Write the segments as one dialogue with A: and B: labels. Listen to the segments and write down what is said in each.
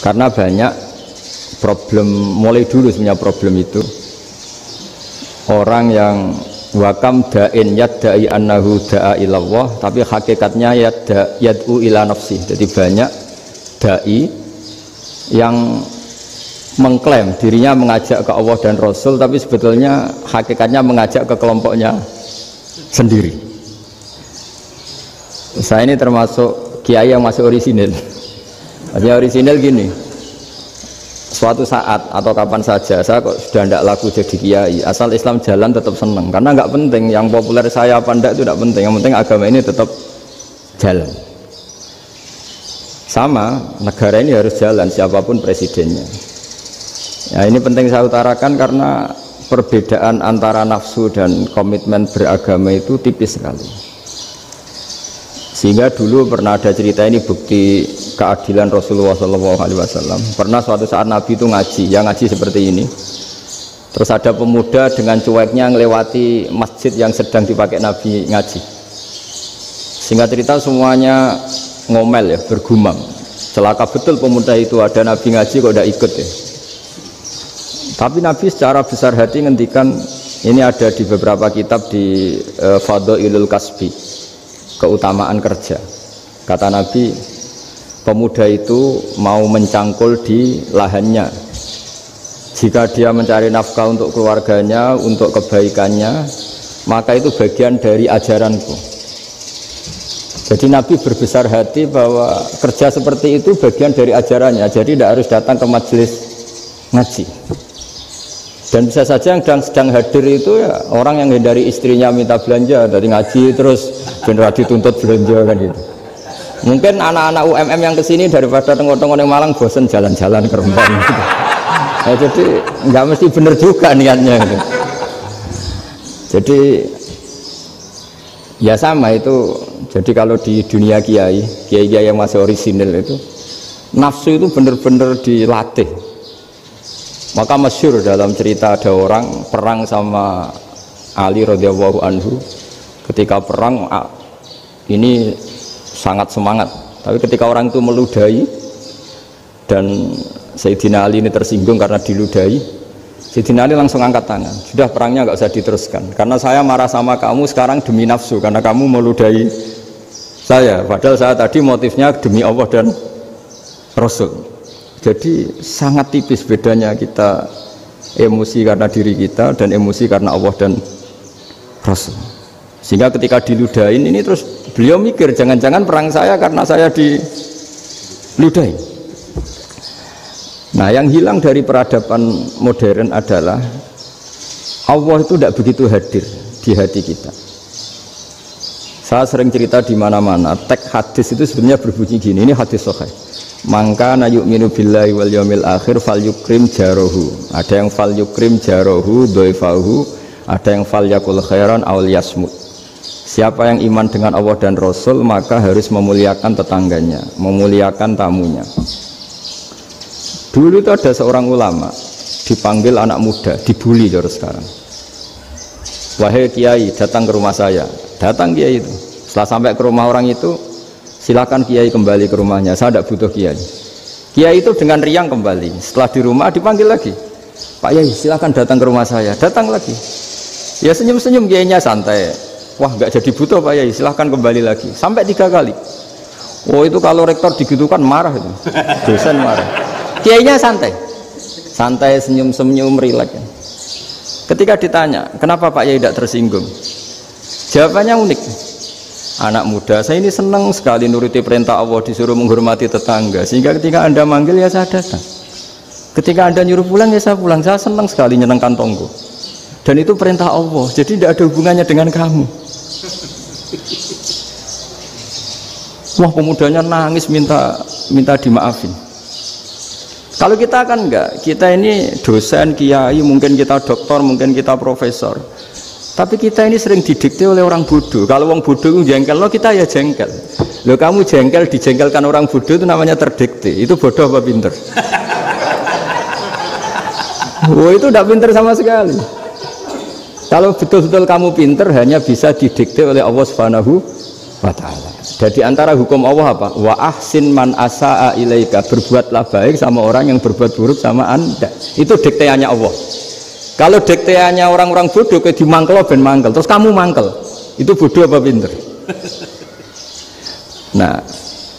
A: Karena banyak problem mulai dulu sebenarnya problem itu. Orang yang wakam da'in yadda'i annahu da'a ilallah tapi hakikatnya yadda, yad'u ila nafsi. Jadi banyak da'i yang mengklaim dirinya mengajak ke Allah dan Rasul tapi sebetulnya hakikatnya mengajak ke kelompoknya sendiri. Saya ini termasuk kiai yang masih orisinil Maksudnya orisinil gini. Suatu saat atau kapan saja saya kok sudah tidak laku jadi kiai. Asal Islam jalan tetap senang karena nggak penting yang populer saya apa enggak itu tidak penting. Yang penting agama ini tetap jalan. Sama negara ini harus jalan siapa pun presidennya. Ya ini penting saya utarakan karena perbedaan antara nafsu dan komitmen beragama itu tipis sekali. Sehingga dulu pernah ada cerita ini bukti keadilan Rasulullah SAW. Pernah suatu saat Nabi itu ngaji, yang ngaji seperti ini. Terus ada pemuda dengan cueknya melewati masjid yang sedang dipakai Nabi ngaji. Sehingga cerita semuanya ngomel ya, bergumam. Celaka betul pemuda itu ada Nabi ngaji kok udah ikut ya. Tapi Nabi secara besar hati ngendikan ini ada di beberapa kitab di uh, Fadhailul Kasbi keutamaan kerja. Kata Nabi, pemuda itu mau mencangkul di lahannya. Jika dia mencari nafkah untuk keluarganya, untuk kebaikannya, maka itu bagian dari ajaranku. Jadi Nabi berbesar hati bahwa kerja seperti itu bagian dari ajarannya. Jadi tidak harus datang ke majelis ngaji. Dan bisa saja yang sedang, sedang hadir itu ya orang yang dari istrinya minta belanja dari ngaji terus benar dituntut belanja kan gitu. Mungkin anak-anak UMM yang ke sini daripada tengok-tengok yang Malang bosen jalan-jalan ke Rembang gitu. Ya, jadi nggak mesti benar juga niatnya gitu. Jadi ya sama itu. Jadi kalau di dunia kiai, kiai-kiai yang masih orisinil itu nafsu itu benar-benar dilatih maka masyur dalam cerita ada orang perang sama Ali radhiyallahu anhu. Ketika perang ini sangat semangat. Tapi ketika orang itu meludahi dan Sayyidina Ali ini tersinggung karena diludahi, Sayyidina Ali langsung angkat tangan. Sudah perangnya nggak usah diteruskan. Karena saya marah sama kamu sekarang demi nafsu karena kamu meludahi saya. Padahal saya tadi motifnya demi Allah dan Rasul. Jadi sangat tipis bedanya kita emosi karena diri kita dan emosi karena Allah dan Rasul. Sehingga ketika diludahin ini terus beliau mikir jangan-jangan perang saya karena saya diludahin. Nah yang hilang dari peradaban modern adalah Allah itu tidak begitu hadir di hati kita. Saya sering cerita di mana-mana, teks hadis itu sebenarnya berbunyi gini, ini hadis sahih mangka na yu'minu billahi wal yawmil akhir fal yukrim jarohu ada yang fal yukrim jarohu doifahu ada yang fal yakul khairan awal yasmut siapa yang iman dengan Allah dan Rasul maka harus memuliakan tetangganya memuliakan tamunya. Dulu itu ada seorang ulama dipanggil anak muda dibully jauh sekarang. Wahai kiai datang ke rumah saya. Datang kiai itu. Setelah sampai ke rumah orang itu silakan kiai kembali ke rumahnya. Saya tidak butuh kiai. Kiai itu dengan riang kembali. Setelah di rumah dipanggil lagi. Pak Yai silakan datang ke rumah saya. Datang lagi. Ya senyum-senyum kiainya santai wah nggak jadi butuh Pak Yai. Silahkan kembali lagi. Sampai tiga kali. Oh itu kalau rektor digitukan marah itu. Dosen marah. Kiainya santai. Santai senyum-senyum rileks ketika ditanya kenapa Pak Yai tidak tersinggung? Jawabannya unik. Anak muda saya ini senang sekali nuruti perintah Allah disuruh menghormati tetangga sehingga ketika anda manggil ya saya datang. Ketika anda nyuruh pulang ya saya pulang. Saya senang sekali nyenangkan tonggo. Dan itu perintah Allah. Jadi tidak ada hubungannya dengan kamu wah pemudanya nangis minta minta dimaafin kalau kita kan enggak kita ini dosen kiai mungkin kita dokter mungkin kita profesor tapi kita ini sering didikte oleh orang bodoh. Kalau orang bodoh jengkel, lo kita ya jengkel. Lo kamu jengkel, dijengkelkan orang bodoh itu namanya terdikte. Itu bodoh apa pinter? Wah itu tidak pinter sama sekali. Kalau betul-betul kamu pinter hanya bisa didikte oleh Allah Subhanahu wa taala. Jadi antara hukum Allah apa? Wa ahsin man asa'a ilaika. Berbuatlah baik sama orang yang berbuat buruk sama Anda. Itu dikteannya Allah. Kalau dikteannya orang-orang bodoh kayak dimangkel ben mangkel, terus kamu mangkel. Itu bodoh apa pinter? Nah,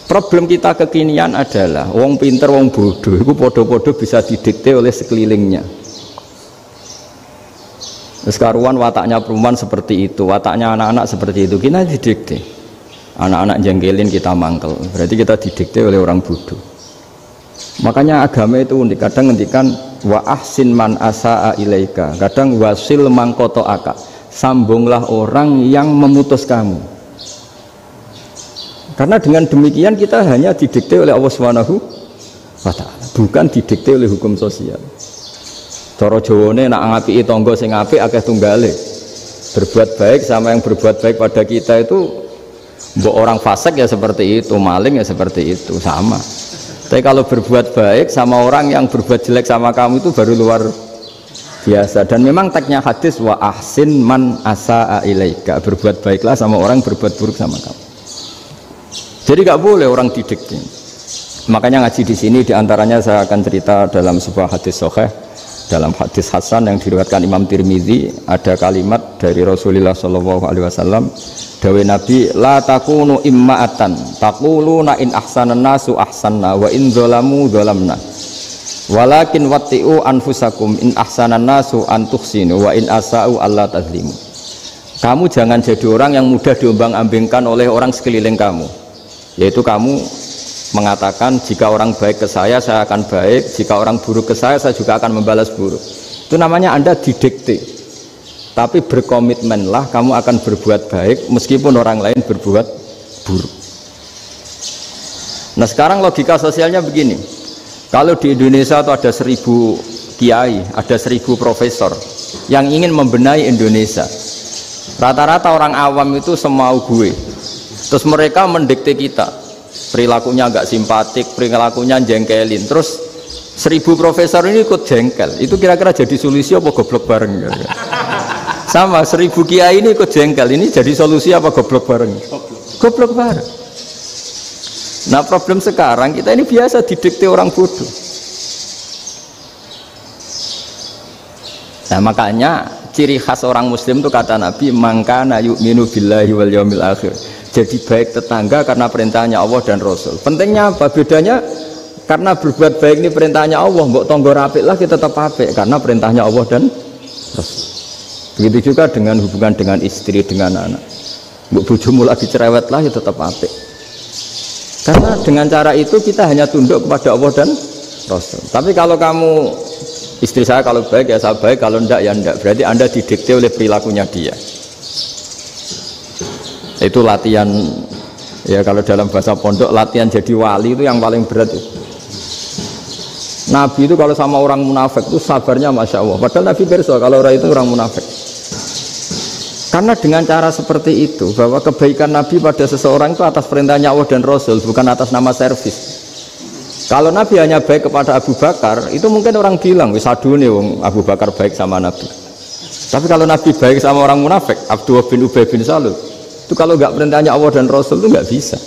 A: problem kita kekinian adalah wong pinter, wong bodoh itu bodoh-bodoh bisa didikte oleh sekelilingnya. Sekarang wataknya perempuan seperti itu, wataknya anak-anak seperti itu, kita didikte. Anak-anak jengkelin kita mangkel, berarti kita didikte oleh orang bodoh. Makanya agama itu unik, kadang ngendikan wa ahsin man asaa ilaika, kadang wasil mangkoto aka, sambunglah orang yang memutus kamu. Karena dengan demikian kita hanya didikte oleh Allah Subhanahu wa taala, bukan didikte oleh hukum sosial. Cara Jawane nak ngapi tangga sing apik akeh tunggale. Berbuat baik sama yang berbuat baik pada kita itu mbok orang fasik ya seperti itu, maling ya seperti itu, sama. Tapi kalau berbuat baik sama orang yang berbuat jelek sama kamu itu baru luar biasa. Dan memang tagnya hadis wa ahsin man asa ilaika. Berbuat baiklah sama orang berbuat buruk sama kamu. Jadi nggak boleh orang didikte makanya ngaji di sini di antaranya saya akan cerita dalam sebuah hadis soheh dalam hadis Hasan yang diriwayatkan Imam Tirmizi ada kalimat dari Rasulullah Shallallahu Alaihi Wasallam Dawe Nabi la takunu imma'atan na in ahsanan nasu ahsanna wa in zolamu zolamna walakin watti'u anfusakum in ahsanan nasu antuhsinu wa in asa'u Allah tazlimu. Kamu jangan jadi orang yang mudah diombang-ambingkan oleh orang sekeliling kamu yaitu kamu mengatakan jika orang baik ke saya saya akan baik. Jika orang buruk ke saya saya juga akan membalas buruk. Itu namanya anda didikte. Tapi berkomitmenlah kamu akan berbuat baik meskipun orang lain berbuat buruk. Nah sekarang logika sosialnya begini. Kalau di Indonesia itu ada seribu kiai ada seribu profesor yang ingin membenahi Indonesia. Rata-rata orang awam itu semau gue. Terus mereka mendikte kita perilakunya agak simpatik, perilakunya jengkelin. Terus seribu profesor ini ikut jengkel. Itu kira-kira jadi solusi apa goblok bareng? Sama seribu kiai ini ikut jengkel. Ini jadi solusi apa goblok bareng? Goblok bareng. Nah problem sekarang kita ini biasa didikte orang bodoh. Nah makanya ciri khas orang muslim itu kata Nabi mangkana yu'minu billahi wal yaumil akhir jadi baik tetangga karena perintahnya Allah dan Rasul. Pentingnya apa? Bedanya karena berbuat baik ini perintahnya Allah mbok tonggo rapik lah kita tetap apik karena perintahnya Allah dan Rasul. Begitu juga dengan hubungan dengan istri dengan anak. Mbok bojomu lagi cerewet lah ya tetap apik. Karena dengan cara itu kita hanya tunduk kepada Allah dan Rasul. Tapi kalau kamu istri saya kalau baik ya saya baik kalau enggak ya enggak berarti anda didikte oleh perilakunya dia itu latihan ya kalau dalam bahasa pondok latihan jadi wali itu yang paling berat itu. Nabi itu kalau sama orang munafik itu sabarnya masya Allah. Padahal Nabi berso kalau orang itu orang munafik. Karena dengan cara seperti itu bahwa kebaikan Nabi pada seseorang itu atas perintahnya Allah dan Rasul bukan atas nama servis. Kalau Nabi hanya baik kepada Abu Bakar, itu mungkin orang bilang, wis nih wong Abu Bakar baik sama Nabi. Tapi kalau Nabi baik sama orang munafik, Abdullah bin Ubay bin Salul, itu kalau nggak perintahnya Allah dan Rasul itu nggak bisa.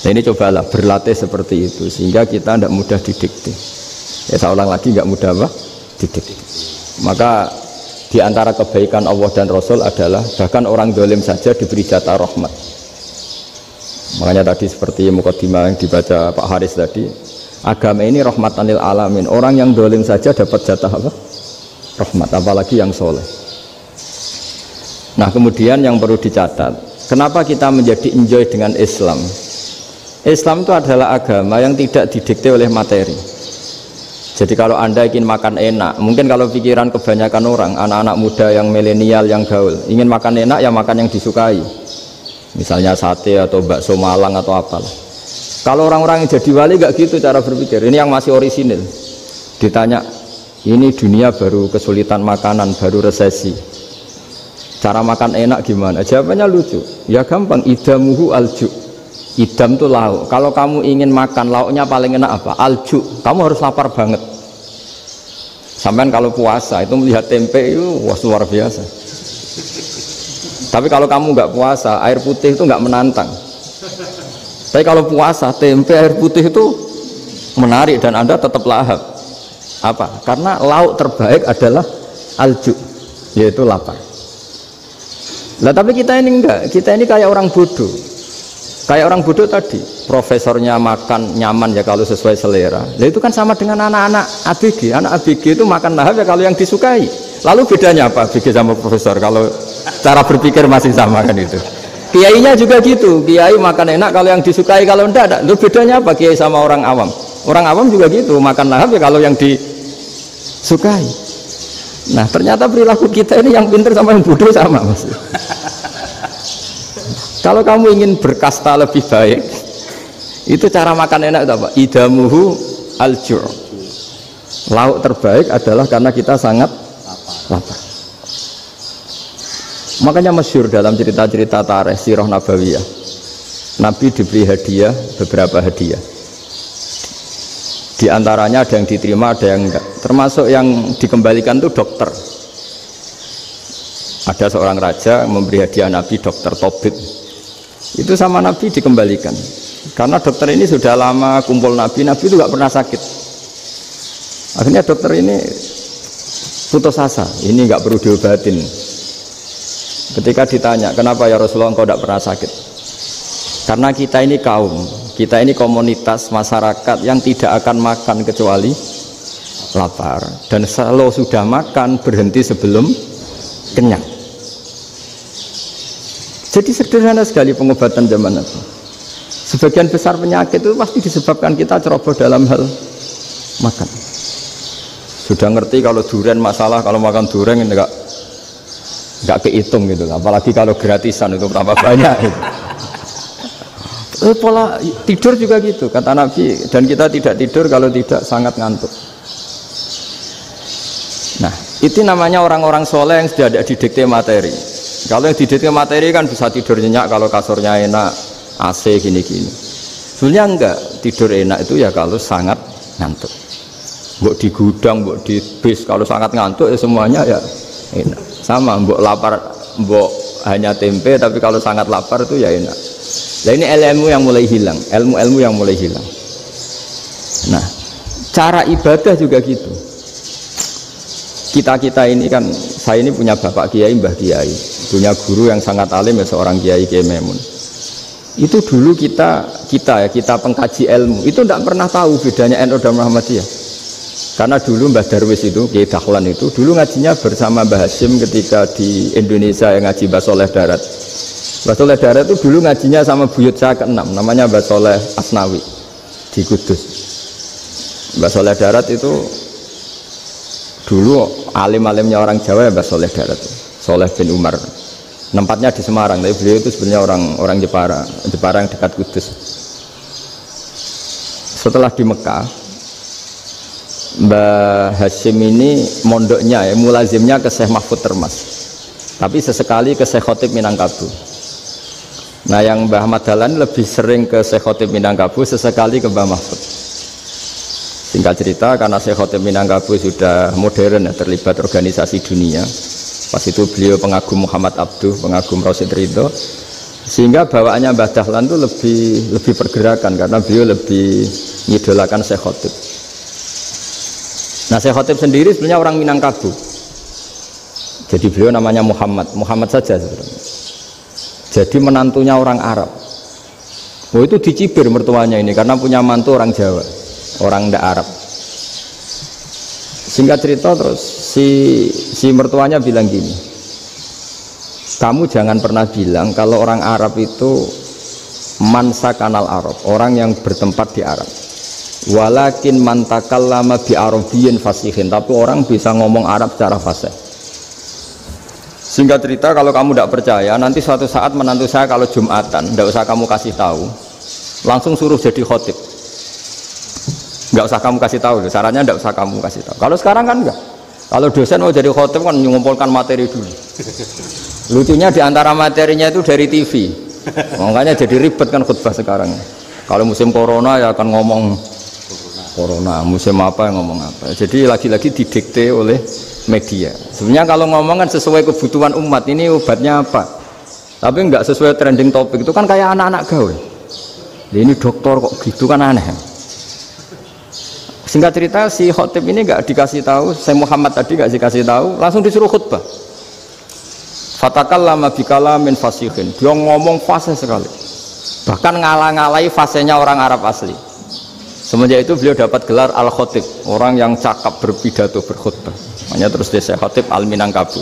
A: Nah ini cobalah berlatih seperti itu sehingga kita tidak mudah didikte. Ya saya ulang lagi nggak mudah apa? Didikte. Maka di antara kebaikan Allah dan Rasul adalah bahkan orang dolim saja diberi jatah rahmat. Makanya tadi seperti mukadimah yang dibaca Pak Haris tadi, agama ini rahmatanil alamin. Orang yang dolim saja dapat jatah apa? Rahmat, apalagi yang soleh. Nah kemudian yang perlu dicatat, kenapa kita menjadi enjoy dengan Islam? Islam itu adalah agama yang tidak didikte oleh materi. Jadi kalau anda ingin makan enak, mungkin kalau pikiran kebanyakan orang, anak-anak muda yang milenial, yang gaul, ingin makan enak ya makan yang disukai. Misalnya sate atau bakso Malang atau apalah. Kalau orang-orang yang jadi wali gak gitu cara berpikir. Ini yang masih orisinil. Ditanya, ini dunia baru kesulitan makanan, baru resesi cara makan enak gimana jawabannya lucu ya gampang idamuhu alju idam tuh lauk kalau kamu ingin makan lauknya paling enak apa alju kamu harus lapar banget sampai kalau puasa itu melihat tempe itu wah luar biasa Tapi kalau kamu nggak puasa, air putih itu nggak menantang. Tapi kalau puasa, tempe air putih itu menarik dan Anda tetap lahap. Apa? Karena lauk terbaik adalah alju, yaitu lapar. Lah tapi kita ini enggak, kita ini kayak orang bodoh. Kayak orang bodoh tadi, profesornya makan nyaman ya kalau sesuai selera. Lah itu kan sama dengan anak-anak ABG. Anak ABG itu makan lahap ya kalau yang disukai. Lalu bedanya apa ABG sama profesor? Kalau cara berpikir masih sama kan itu. Kiainya juga gitu, kiai makan enak kalau yang disukai kalau enggak ada. Itu bedanya apa kiai sama orang awam? Orang awam juga gitu, makan lahap ya kalau yang disukai. Nah ternyata perilaku kita ini yang pinter sama yang bodoh sama mas. kalau kamu ingin berkasta lebih baik, itu cara makan enak itu apa? Idamuhu aljur. Lauk terbaik adalah karena kita sangat lapar. Makanya masyur dalam cerita-cerita tarikh sirah nabawiyah. Nabi diberi hadiah, beberapa hadiah. Di antaranya ada yang diterima, ada yang enggak. Termasuk yang dikembalikan itu dokter. Ada seorang raja memberi hadiah Nabi dokter Tobit. Itu sama Nabi dikembalikan. Karena dokter ini sudah lama kumpul Nabi, Nabi itu nggak pernah sakit. Akhirnya dokter ini putus asa, ini nggak perlu diobatin Ketika ditanya, kenapa ya Rasulullah engkau tidak pernah sakit? Karena kita ini kaum, kita ini komunitas masyarakat yang tidak akan makan kecuali lapar. Dan selalu sudah makan berhenti sebelum kenyang. Jadi sederhana sekali pengobatan zaman itu. Sebagian besar penyakit itu pasti disebabkan kita ceroboh dalam hal makan. Sudah ngerti kalau durian masalah, kalau makan durian enggak nggak kehitung gitu apalagi kalau gratisan itu berapa banyak gitu. Eh, pola tidur juga gitu kata Nabi. Dan kita tidak tidur kalau tidak sangat ngantuk. Nah itu namanya orang-orang soleh yang sudah ada didikte materi. Kalau yang didikte materi kan bisa tidur nyenyak kalau kasurnya enak AC gini-gini. Sebenarnya enggak. Tidur enak itu ya kalau sangat ngantuk. Buat di gudang, buat di bis kalau sangat ngantuk ya semuanya ya enak. Sama mbok lapar mbok hanya tempe tapi kalau sangat lapar itu ya enak nah ini ilmu yang mulai hilang ilmu-ilmu yang mulai hilang. Nah cara ibadah juga gitu. Kita-kita ini kan saya ini punya bapak kiai mbah kiai. Punya guru yang sangat alim ya seorang kiai kiai memun. Itu dulu kita kita ya kita pengkaji ilmu. Itu tidak pernah tahu bedanya NU dan Muhammadiyah. Karena dulu Mbah Darwis itu, Kiai Dahlan itu, dulu ngajinya bersama Mbah Hashim ketika di Indonesia yang ngaji Mbah Soleh Darat. Mbah Soleh Darat itu dulu ngajinya sama buyut saya keenam, namanya Mbah Soleh Asnawi di Kudus. Mbah Soleh Darat itu dulu alim-alimnya orang Jawa ya Mbah Soleh Darat, Soleh bin Umar. Tempatnya di Semarang, tapi beliau itu sebenarnya orang orang Jepara, Jepara yang dekat Kudus. Setelah di Mekah, Mbah Hashim ini mondoknya ya mulazimnya ke Syekh Mahfud Termas tapi sesekali ke Syekh Khotib Minangkabu nah yang Mbah Ahmad lebih sering ke Syekh Khotib Minangkabu sesekali ke Mbah Mahfud singkat cerita karena Syekh Khotib Minangkabu sudah modern ya terlibat organisasi dunia pas itu beliau pengagum Muhammad Abduh pengagum Rosid Ridho sehingga bawaannya Mbah Dahlan itu lebih lebih pergerakan karena beliau lebih ngidolakan Syekh Khotib Nah Syekh Khotib sendiri sebenarnya orang Minangkabau. Jadi beliau namanya Muhammad, Muhammad saja sebenarnya. Jadi menantunya orang Arab. Oh itu dicibir mertuanya ini karena punya mantu orang Jawa, orang ndak Arab. Singkat cerita terus si si mertuanya bilang gini, kamu jangan pernah bilang kalau orang Arab itu mansa kanal Arab, orang yang bertempat di Arab walakin mantakal lama bi arabiyin fasihin tapi orang bisa ngomong Arab secara fasih singkat cerita kalau kamu tidak percaya nanti suatu saat menantu saya kalau Jumatan tidak usah kamu kasih tahu langsung suruh jadi khotib. Nggak usah kamu kasih tahu sarannya tidak usah kamu kasih tahu. Kalau sekarang kan enggak kalau dosen mau jadi khotib kan mengumpulkan materi dulu. Lucunya di antara materinya itu dari TV makanya jadi ribet kan khutbah sekarang. Kalau musim corona ya akan ngomong corona musim apa yang ngomong apa. Jadi lagi-lagi didikte oleh media sebenarnya kalau ngomong kan sesuai kebutuhan umat ini obatnya apa Tapi nggak sesuai trending topik itu kan kayak anak-anak gawe. Ini dokter kok gitu kan aneh. Singkat cerita si khotib ini nggak dikasih tahu, saya Muhammad tadi nggak dikasih tahu, langsung disuruh khutbah. Fatakal lama bikala min fasihin. Dia ngomong fasih sekali. Bahkan ngalah-ngalahi fasenya orang Arab asli. Semenjak itu beliau dapat gelar al khotib, orang yang cakap berpidato berkhutbah. Hanya terus desa khotib al Minangkabau.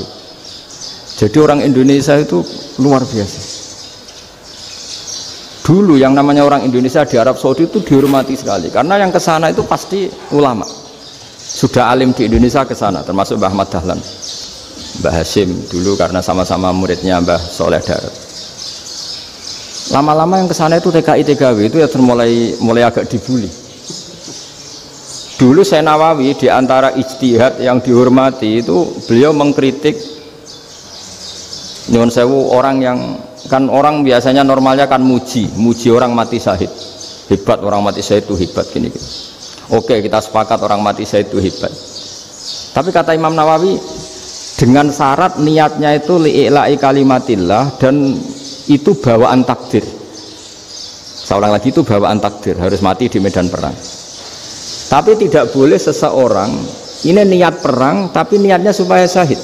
A: Jadi orang Indonesia itu luar biasa. Dulu yang namanya orang Indonesia di Arab Saudi itu dihormati sekali karena yang ke sana itu pasti ulama. Sudah alim di Indonesia ke sana termasuk Mbah Ahmad Dahlan. Mbah Hashim dulu karena sama-sama muridnya Mbah Soleh Darat. Lama-lama yang ke sana itu TKI TKW itu ya mulai mulai agak dibully. Dulu saya Nawawi di antara ijtihad yang dihormati itu beliau mengkritik nyuwun sewu orang yang kan orang biasanya normalnya kan muji, muji orang mati syahid. Hebat orang mati syahid itu hebat gini, gini. Oke, kita sepakat orang mati syahid itu hebat. Tapi kata Imam Nawawi dengan syarat niatnya itu li'ila'i kalimatillah dan itu bawaan takdir. Seorang lagi itu bawaan takdir, harus mati di medan perang. Tapi tidak boleh seseorang ini niat perang tapi niatnya supaya syahid.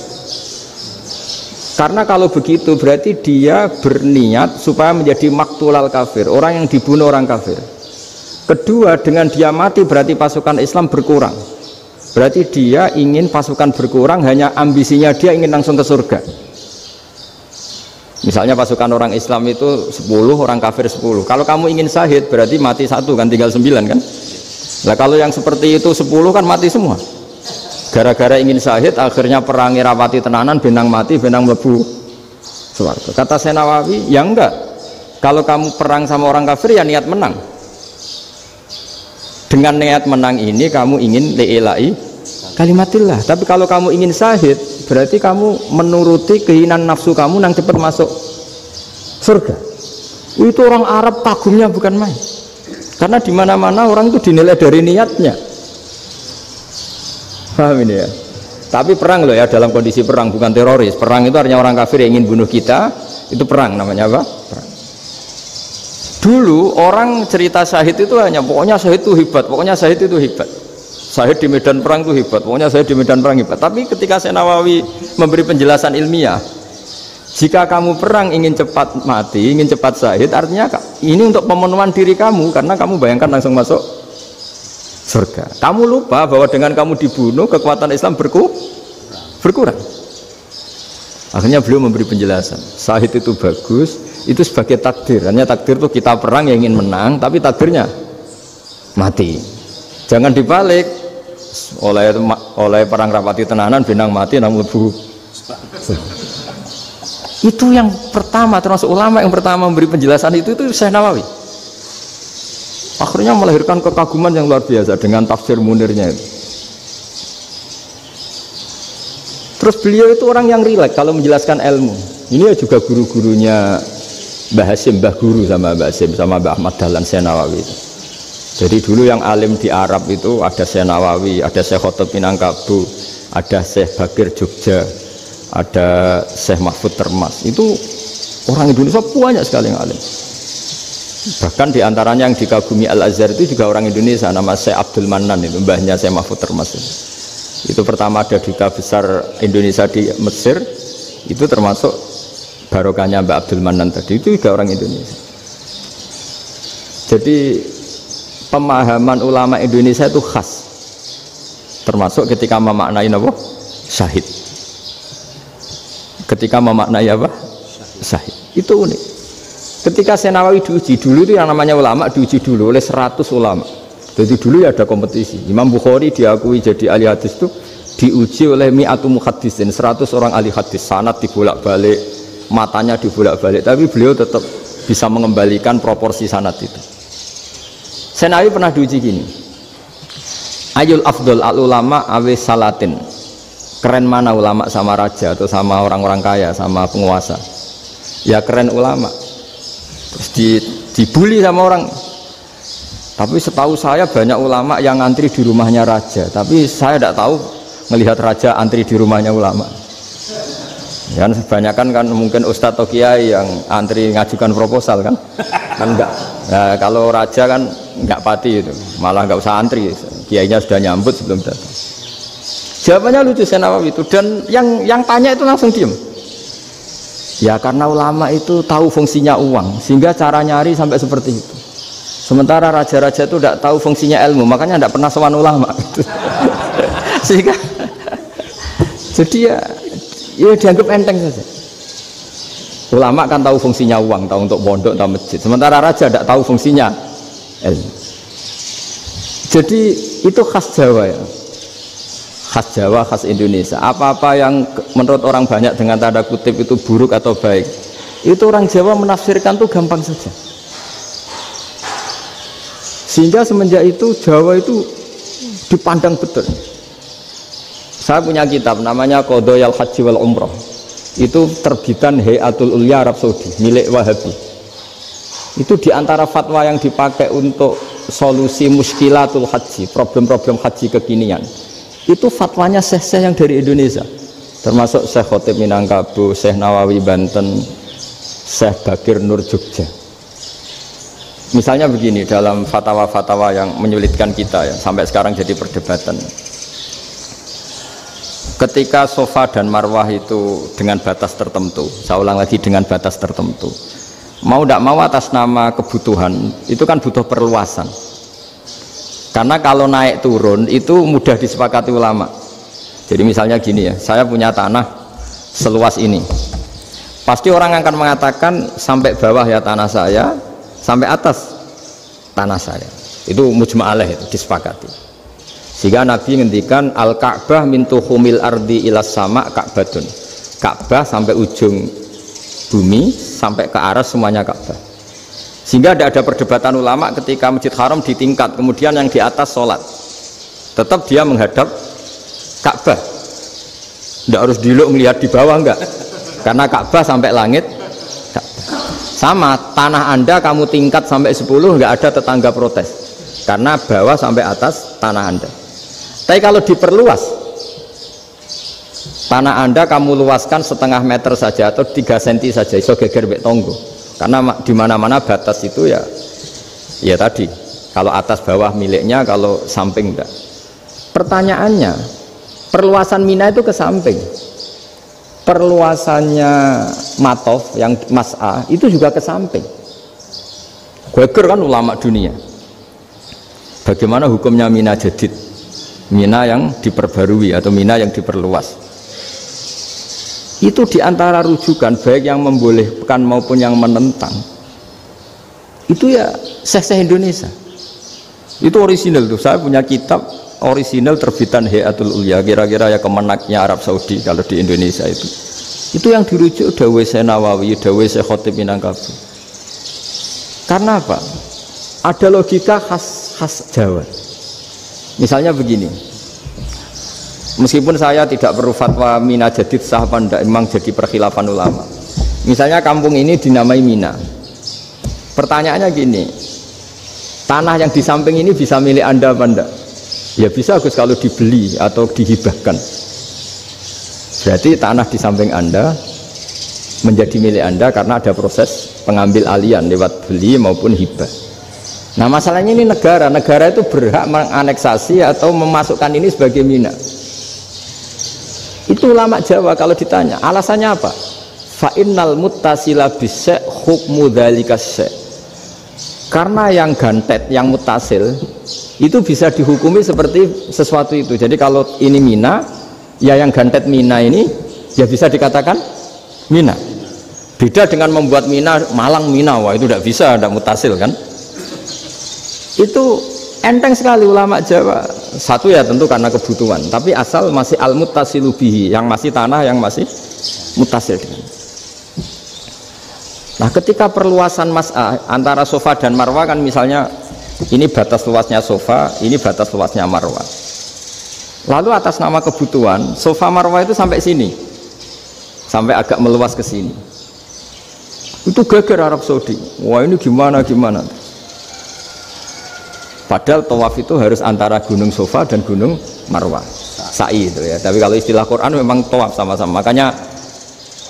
A: Karena kalau begitu berarti dia berniat supaya menjadi maktulal kafir, orang yang dibunuh orang kafir. Kedua, dengan dia mati berarti pasukan Islam berkurang. Berarti dia ingin pasukan berkurang hanya ambisinya dia ingin langsung ke surga. Misalnya pasukan orang Islam itu 10, orang kafir 10. Kalau kamu ingin syahid berarti mati satu kan tinggal 9 kan? Nah kalau yang seperti itu 10 kan mati semua. Gara-gara ingin syahid akhirnya perangi rapati tenanan benang mati benang lebu suarga. Kata Senawawi, ya enggak. Kalau kamu perang sama orang kafir ya niat menang. Dengan niat menang ini kamu ingin leilai kalimatillah. Tapi kalau kamu ingin syahid, berarti kamu menuruti keinginan nafsu kamu yang cepat masuk surga. Itu orang Arab kagumnya bukan main. Karena di mana-mana orang itu dinilai dari niatnya. Paham ini ya? Tapi perang loh ya dalam kondisi perang bukan teroris. Perang itu artinya orang kafir yang ingin bunuh kita, itu perang namanya apa? Perang. Dulu orang cerita syahid itu hanya pokoknya syahid itu hebat, pokoknya syahid itu hebat. Syahid di medan perang itu hebat, pokoknya syahid di medan perang hebat. Tapi ketika Senawawi memberi penjelasan ilmiah, jika kamu perang ingin cepat mati, ingin cepat syahid, artinya ini untuk pemenuhan diri kamu karena kamu bayangkan langsung masuk surga. Kamu lupa bahwa dengan kamu dibunuh kekuatan Islam berku, berkurang. Akhirnya beliau memberi penjelasan. Syahid itu bagus, itu sebagai takdir. Hanya takdir itu kita perang yang ingin menang, tapi takdirnya mati. Jangan dibalik oleh oleh perang rapati tenanan binang mati namun bu itu yang pertama termasuk ulama yang pertama memberi penjelasan itu itu Syekh Nawawi. Akhirnya melahirkan kekaguman yang luar biasa dengan tafsir munirnya itu. Terus beliau itu orang yang rileks kalau menjelaskan ilmu. Ini ya juga guru-gurunya Mbah Hasim, Mbah Guru sama Mbah Hasim sama Mbah Ahmad Dahlan Senawawi. Jadi dulu yang alim di Arab itu ada Senawawi, ada Syekh Khotob Minangkabu, ada Syekh Bakir Jogja, ada Syekh Mahfud Termas. Itu orang Indonesia banyak sekali yang alim. Bahkan di antaranya yang dikagumi Al Azhar itu juga orang Indonesia nama Syekh Abdul Manan itu mbahnya Syekh Mahfud Termas itu. itu pertama ada duta besar Indonesia di Mesir. Itu termasuk barokahnya Mbak Abdul Manan tadi. Itu juga orang Indonesia. Jadi pemahaman ulama Indonesia itu khas. Termasuk ketika memaknai apa? syahid ketika memaknai apa? sahih. Itu unik. Ketika Senawawi diuji dulu itu yang namanya ulama diuji dulu oleh 100 ulama. Jadi dulu ya ada kompetisi. Imam Bukhari diakui jadi ahli hadis itu diuji oleh mi'atu muhaddisin 100 orang ahli hadis. Sanat dibolak balik matanya dibolak balik tapi beliau tetap bisa mengembalikan proporsi sanat itu. Senawi pernah diuji gini. Ayul afdol al ulama awe salatin keren mana ulama sama raja atau sama orang-orang kaya sama penguasa? Ya keren ulama. Terus di, dibully sama orang. Tapi setahu saya banyak ulama yang antri di rumahnya raja. Tapi saya tidak tahu melihat raja antri di rumahnya ulama. Kan kebanyakan kan mungkin ustadz atau kiai yang antri ngajukan proposal kan, kan enggak. Nah, kalau raja kan enggak pati itu, malah enggak usah antri, kiainya sudah nyambut sebelum datang. Jawabannya lucu saya Nawawi itu dan yang yang tanya itu langsung diem. Ya karena ulama itu tahu fungsinya uang sehingga cara nyari sampai seperti itu. Sementara raja-raja itu tidak tahu fungsinya ilmu, makanya tidak pernah sowan ulama. sehingga jadi ya ya dianggap enteng saja ulama kan tahu fungsinya uang tahu untuk pondok tahu masjid sementara raja tidak tahu fungsinya ilmu jadi itu khas Jawa ya khas Jawa khas Indonesia apa-apa yang menurut orang banyak dengan tanda kutip itu buruk atau baik itu orang Jawa menafsirkan tuh gampang saja sehingga semenjak itu Jawa itu dipandang betul saya punya kitab namanya Qodoyal Haji wal Umroh. Itu terbitan Hayatul Ulya Arab Saudi, milik Wahabi. Itu di antara fatwa yang dipakai untuk solusi muskilatul haji, problem-problem haji kekinian. Itu fatwanya syekh-syekh yang dari Indonesia. Termasuk Syekh Khotib Minangkabau, Syekh Nawawi Banten, Syekh Bakir Nur Jogja. Misalnya begini dalam fatwa-fatwa yang menyulitkan kita ya sampai sekarang jadi perdebatan ketika sofa dan marwah itu dengan batas tertentu saya ulang lagi dengan batas tertentu mau tidak mau atas nama kebutuhan itu kan butuh perluasan karena kalau naik turun itu mudah disepakati ulama jadi misalnya gini ya saya punya tanah seluas ini pasti orang akan mengatakan sampai bawah ya tanah saya sampai atas tanah saya itu mujma'alah itu disepakati sehingga Nabi ngendikan al Ka'bah mintu humil ardi ilas sama Ka'batun. Ka'bah sampai ujung bumi sampai ke arah semuanya Ka'bah. Sehingga tidak ada perdebatan ulama ketika Masjid Haram di tingkat, kemudian yang di atas sholat. Tetap dia menghadap Ka'bah. Tidak harus diluk melihat di bawah enggak. Karena Ka'bah sampai langit Sama, tanah Anda kamu tingkat sampai 10 enggak ada tetangga protes. Karena bawah sampai atas tanah Anda. Tapi kalau diperluas, tanah Anda kamu luaskan setengah meter saja atau tiga senti saja, iso geger bek tonggo. Karena di mana-mana batas itu ya, ya tadi. Kalau atas bawah miliknya, kalau samping enggak. Pertanyaannya, perluasan Mina itu ke samping. Perluasannya Matov yang Mas'a itu juga ke samping. Geger kan ulama dunia. Bagaimana hukumnya Mina Jadid? Mina yang diperbarui atau Mina yang diperluas itu di antara rujukan baik yang membolehkan maupun yang menentang. Itu ya seh Indonesia. Itu original tuh. Saya punya kitab original terbitan Hayatul Ulya. Kira-kira ya kemenaknya Arab Saudi kalau di Indonesia itu. Itu yang dirujuk Dawe Nawawi Dawe Khotib Minangkabau. Karena apa? Ada logika khas khas Jawa. Misalnya begini, meskipun saya tidak perlu fatwa Mina jadi sah enggak, memang jadi perkhilafan ulama. Misalnya kampung ini dinamai Mina. Pertanyaannya gini, tanah yang di samping ini bisa milik anda apa? Ya bisa Gus kalau dibeli atau dihibahkan. Berarti tanah di samping anda menjadi milik anda karena ada proses pengambil alian lewat beli maupun hibah. Nah masalahnya ini negara, negara itu berhak menganeksasi atau memasukkan ini sebagai mina. Itu ulama Jawa kalau ditanya, alasannya apa? Fa'innal muttasila bisek hukmu Karena yang gantet, yang mutasil itu bisa dihukumi seperti sesuatu itu. Jadi kalau ini mina, ya yang gantet mina ini ya bisa dikatakan mina. Beda dengan membuat mina malang mina, wah itu tidak bisa, tidak mutasil kan? itu enteng sekali ulama Jawa satu ya tentu karena kebutuhan. Tapi asal masih al mutasilubihi yang masih tanah yang masih mutasil dengan nah ketika perluasan mas antara sofa dan marwah kan misalnya ini batas luasnya sofa ini batas luasnya marwah lalu atas nama kebutuhan sofa marwah itu sampai sini. Sampai agak meluas ke sini. Itu geger Arab Saudi. Wah ini gimana gimana Padahal tawaf itu harus antara gunung sofa dan gunung marwah. Sa'i itu ya. Tapi kalau istilah Quran memang tawaf sama-sama. Makanya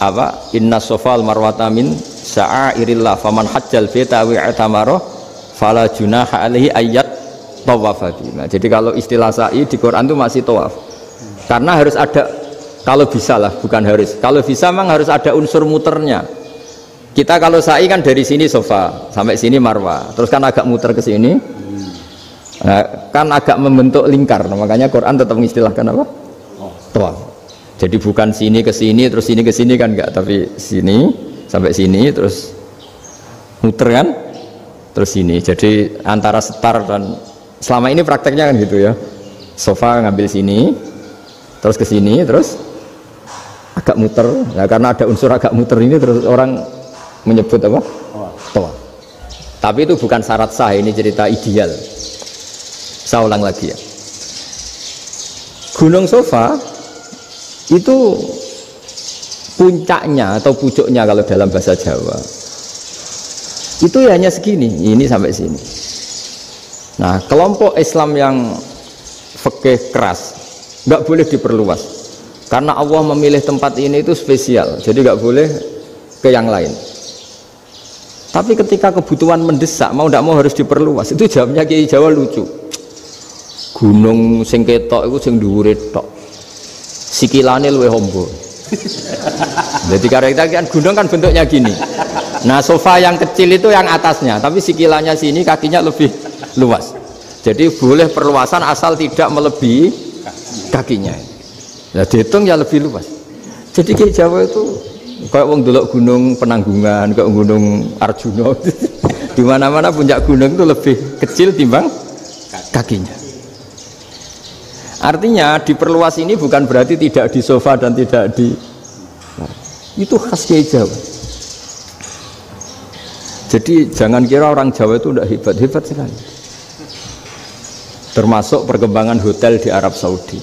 A: apa? Inna sofal marwata min sa'airillah faman hajjal beta wi'tamaro fala junaha alaihi ayat tawaf nah, jadi kalau istilah sa'i di Quran itu masih tawaf. Karena harus ada kalau bisa lah bukan harus. Kalau bisa memang harus ada unsur muternya. Kita kalau sa'i kan dari sini sofa sampai sini marwah. Terus kan agak muter ke sini nah, kan agak membentuk lingkar nah, makanya Quran tetap mengistilahkan apa tawaf jadi bukan sini ke sini terus sini ke sini kan enggak, tapi sini sampai sini terus muter kan? Terus sini. Jadi antara setar dan selama ini prakteknya kan gitu ya. Sofa ngambil sini, terus ke sini, terus agak muter. Nah, karena ada unsur agak muter ini terus orang menyebut apa? Toa. Tapi itu bukan syarat sah, ini cerita ideal. Saya ulang lagi ya. Gunung Sofa itu puncaknya atau pucuknya kalau dalam bahasa Jawa itu ya hanya segini ini sampai sini. Nah kelompok Islam yang fakih keras nggak boleh diperluas. Karena Allah memilih tempat ini itu spesial jadi nggak boleh ke yang lain. Tapi ketika kebutuhan mendesak mau tidak mau harus diperluas. Itu jawabnya Kiai Jawa lucu gunung sing ketok itu sing dhuwure tok. Sikilane luwe hombo. Jadi karena kita kan gunung kan bentuknya gini. Nah sofa yang kecil itu yang atasnya tapi sikilanya sini kakinya lebih luas. Jadi boleh perluasan asal tidak melebihi kakinya. Nah dihitung ya lebih luas. Jadi ke Jawa itu kayak wong dulu gunung penanggungan kayak gunung Arjuna. Di mana-mana puncak gunung itu lebih kecil timbang kakinya Artinya diperluas ini bukan berarti tidak di sofa dan tidak di itu khas Kiai Jawa. Jadi jangan kira orang Jawa itu tidak hebat, hebat sekali. Termasuk perkembangan hotel di Arab Saudi.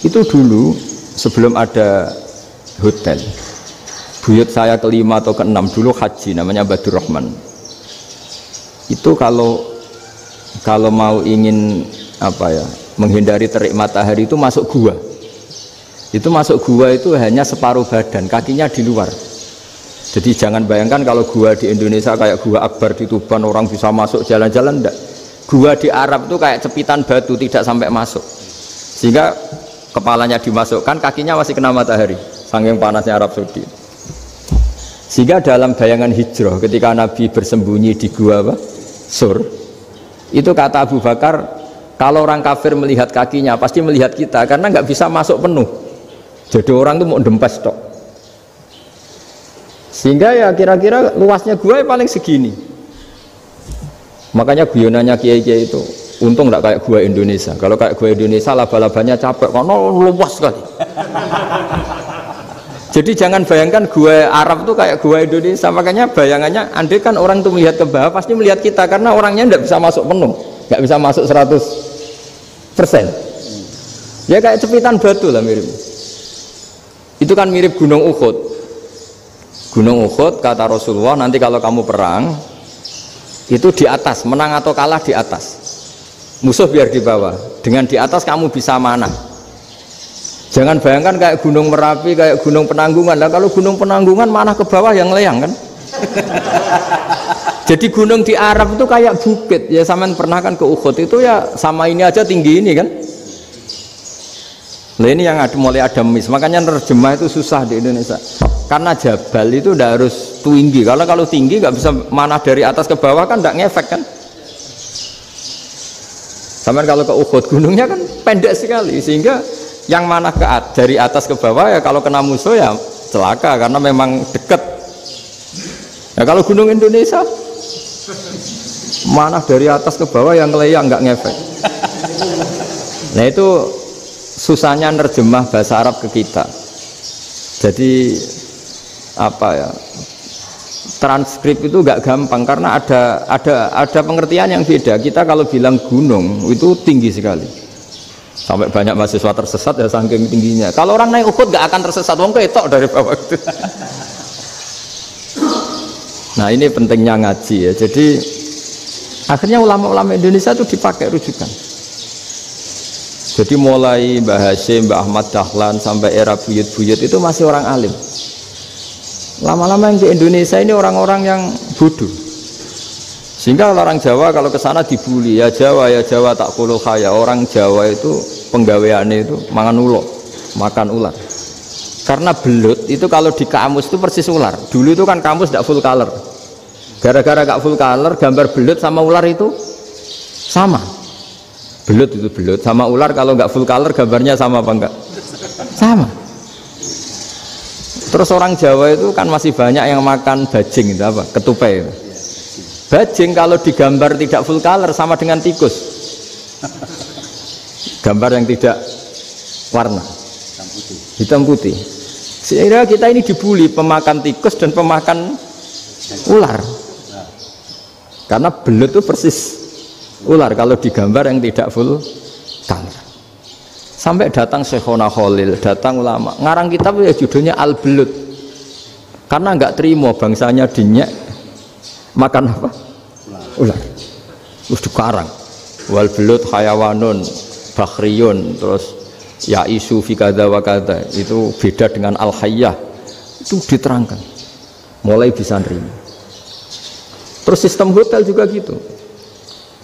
A: Itu dulu sebelum ada hotel. Buyut saya kelima atau keenam dulu haji namanya Badur Rahman. Itu kalau kalau mau ingin apa ya menghindari terik matahari itu masuk gua. Itu masuk gua itu hanya separuh badan kakinya di luar. Jadi jangan bayangkan kalau gua di Indonesia kayak gua akbar di Tuban orang bisa masuk jalan-jalan enggak gua di Arab itu kayak cepitan batu tidak sampai masuk. Sehingga kepalanya dimasukkan kakinya masih kena matahari saking panasnya Arab Saudi. Sehingga dalam bayangan hijrah ketika Nabi bersembunyi di gua apa? Sur itu kata Abu Bakar kalau orang kafir melihat kakinya pasti melihat kita karena nggak bisa masuk penuh. Jadi orang itu mau dempes tok. Sehingga ya kira-kira luasnya gua ya paling segini. Makanya guyonannya kiai-kiai itu untung nggak kayak gua Indonesia. Kalau kayak gua Indonesia laba-labanya capek karena luas sekali. Jadi jangan bayangkan gua Arab tuh kayak gua Indonesia. Makanya bayangannya andai kan orang tuh melihat ke bawah pasti melihat kita karena orangnya nggak bisa masuk penuh, nggak bisa masuk 100 persen. Ya kayak cepitan batu lah mirip. Itu kan mirip gunung Uhud. Gunung Uhud kata Rasulullah nanti kalau kamu perang itu di atas menang atau kalah di atas. Musuh biar di bawah. Dengan di atas kamu bisa mana jangan bayangkan kayak gunung Merapi kayak gunung Penanggungan. Lah kalau gunung Penanggungan mana ke bawah yang leyang kan jadi gunung di Arab itu kayak bukit. Ya sampean pernah kan ke Uhud itu ya sama ini aja tinggi ini kan. Nah ini yang ada, mulai ada mis. Makanya nerjemah itu susah di Indonesia. Karena jabal itu udah harus tinggi. Kalau kalau tinggi nggak bisa mana dari atas ke bawah kan nggak ngefek kan. Sama kalau ke Uhud gunungnya kan pendek sekali sehingga yang mana ke dari atas ke bawah ya kalau kena musuh ya celaka karena memang dekat. Ya kalau gunung Indonesia mana dari atas ke bawah yang keleyang nggak ngefek. Nah itu susahnya nerjemah bahasa Arab ke kita. Jadi apa ya transkrip itu nggak gampang karena ada ada ada pengertian yang beda. Kita kalau bilang gunung itu tinggi sekali. Sampai banyak mahasiswa tersesat ya saking tingginya. Kalau orang naik ukut nggak akan tersesat. Wong ketok dari bawah itu nah ini pentingnya ngaji ya jadi Akhirnya ulama-ulama Indonesia itu dipakai rujukan. Jadi mulai Mbah Hashim, Mbah Ahmad Dahlan sampai era buyut-buyut itu masih orang alim. Lama-lama yang di Indonesia ini orang-orang yang bodoh. Sehingga orang Jawa kalau ke sana dibully, ya Jawa ya Jawa tak kulu kaya. Orang Jawa itu penggaweannya itu mangan ulo, makan ular. Karena belut itu kalau di kamus itu persis ular. Dulu itu kan kamus tidak full color. Gara-gara gak full color, gambar belut sama ular itu sama. Belut itu belut sama ular kalau nggak full color gambarnya sama apa enggak? Sama. Terus orang Jawa itu kan masih banyak yang makan bajing itu apa? Ketupai itu. Bajing kalau digambar tidak full color sama dengan tikus. Gambar yang tidak warna. Hitam putih. Sehingga kita ini dibully pemakan tikus dan pemakan ular. Karena belut itu persis ular kalau digambar yang tidak full color. Sampai datang Syekhona Khalil, datang ulama. Ngarang kitab ya judulnya Al Belut. Karena nggak terima bangsanya dinyak makan apa? Ular. Terus dikarang. Wal belut hayawanun, bakhriyun, terus ya isu fikada wakada itu beda dengan al hayyah itu diterangkan mulai bisa nerima terus sistem hotel juga gitu.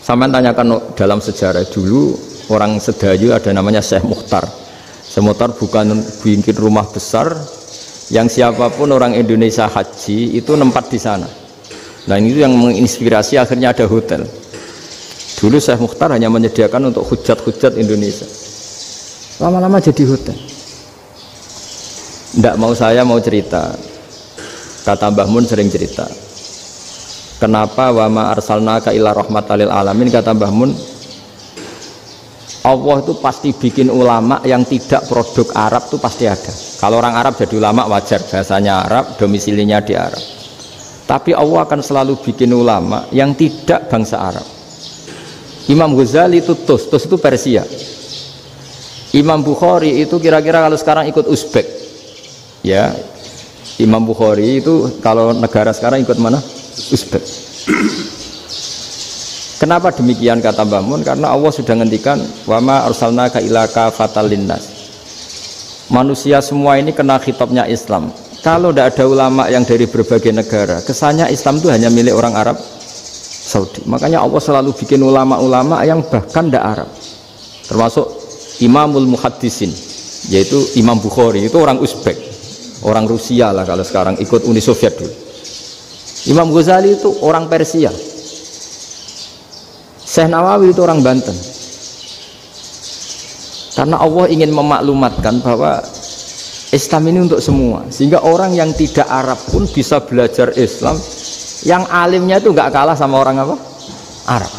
A: Sampai tanyakan dalam sejarah dulu orang Sedayu ada namanya Syekh Mukhtar. Syekh Mukhtar bukan bikin rumah besar yang siapa pun orang Indonesia haji itu nempat di sana. Nah ini yang menginspirasi akhirnya ada hotel. Dulu Syekh Mukhtar hanya menyediakan untuk hujat-hujat Indonesia. Lama-lama jadi hotel. Tidak mau saya mau cerita. Kata Mbah Mun sering cerita kenapa wama arsalna ka ila rahmatalil alamin kata Mbah Mun Allah itu pasti bikin ulama yang tidak produk Arab itu pasti ada. Kalau orang Arab jadi ulama wajar, bahasanya Arab, domisilinya di Arab. Tapi Allah akan selalu bikin ulama yang tidak bangsa Arab. Imam Ghazali itu Tus, Tus itu Persia. Imam Bukhari itu kira-kira kalau sekarang ikut Uzbek. Ya. Imam Bukhari itu kalau negara sekarang ikut mana? Uzbek. Kenapa demikian kata Mbah Mun? Karena Allah sudah ngendikan wama arsalna ka ilaka fatal linnas. Manusia semua ini kena khitabnya Islam. Kalau tidak ada ulama yang dari berbagai negara, kesannya Islam itu hanya milik orang Arab Saudi. Makanya Allah selalu bikin ulama-ulama yang bahkan tidak Arab. Termasuk Imamul Muhaddisin, yaitu Imam Bukhari, itu orang Uzbek. Orang Rusia lah kalau sekarang ikut Uni Soviet dulu. Imam Ghazali itu orang Persia Syekh Nawawi itu orang Banten. Karena Allah ingin memaklumatkan bahwa Islam ini untuk semua. Sehingga orang yang tidak Arab pun bisa belajar Islam. Yang alimnya itu nggak kalah sama orang apa? Arab.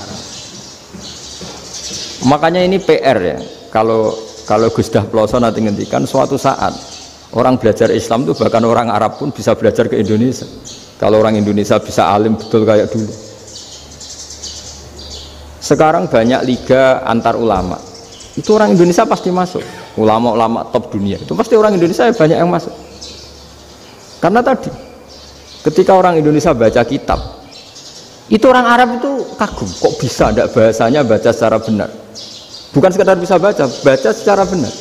A: Makanya ini PR ya. Kalau kalau Gus Dah Ploso nanti ngendikan suatu saat orang belajar Islam itu bahkan orang Arab pun bisa belajar ke Indonesia. Kalau orang Indonesia bisa alim betul kayak dulu. Sekarang banyak liga antar ulama. Itu orang Indonesia pasti masuk. Ulama-ulama top dunia. Itu pasti orang Indonesia banyak yang masuk. Karena tadi ketika orang Indonesia baca kitab, itu orang Arab itu kagum. Kok bisa tidak bahasanya baca secara benar? Bukan sekedar bisa baca, baca secara benar.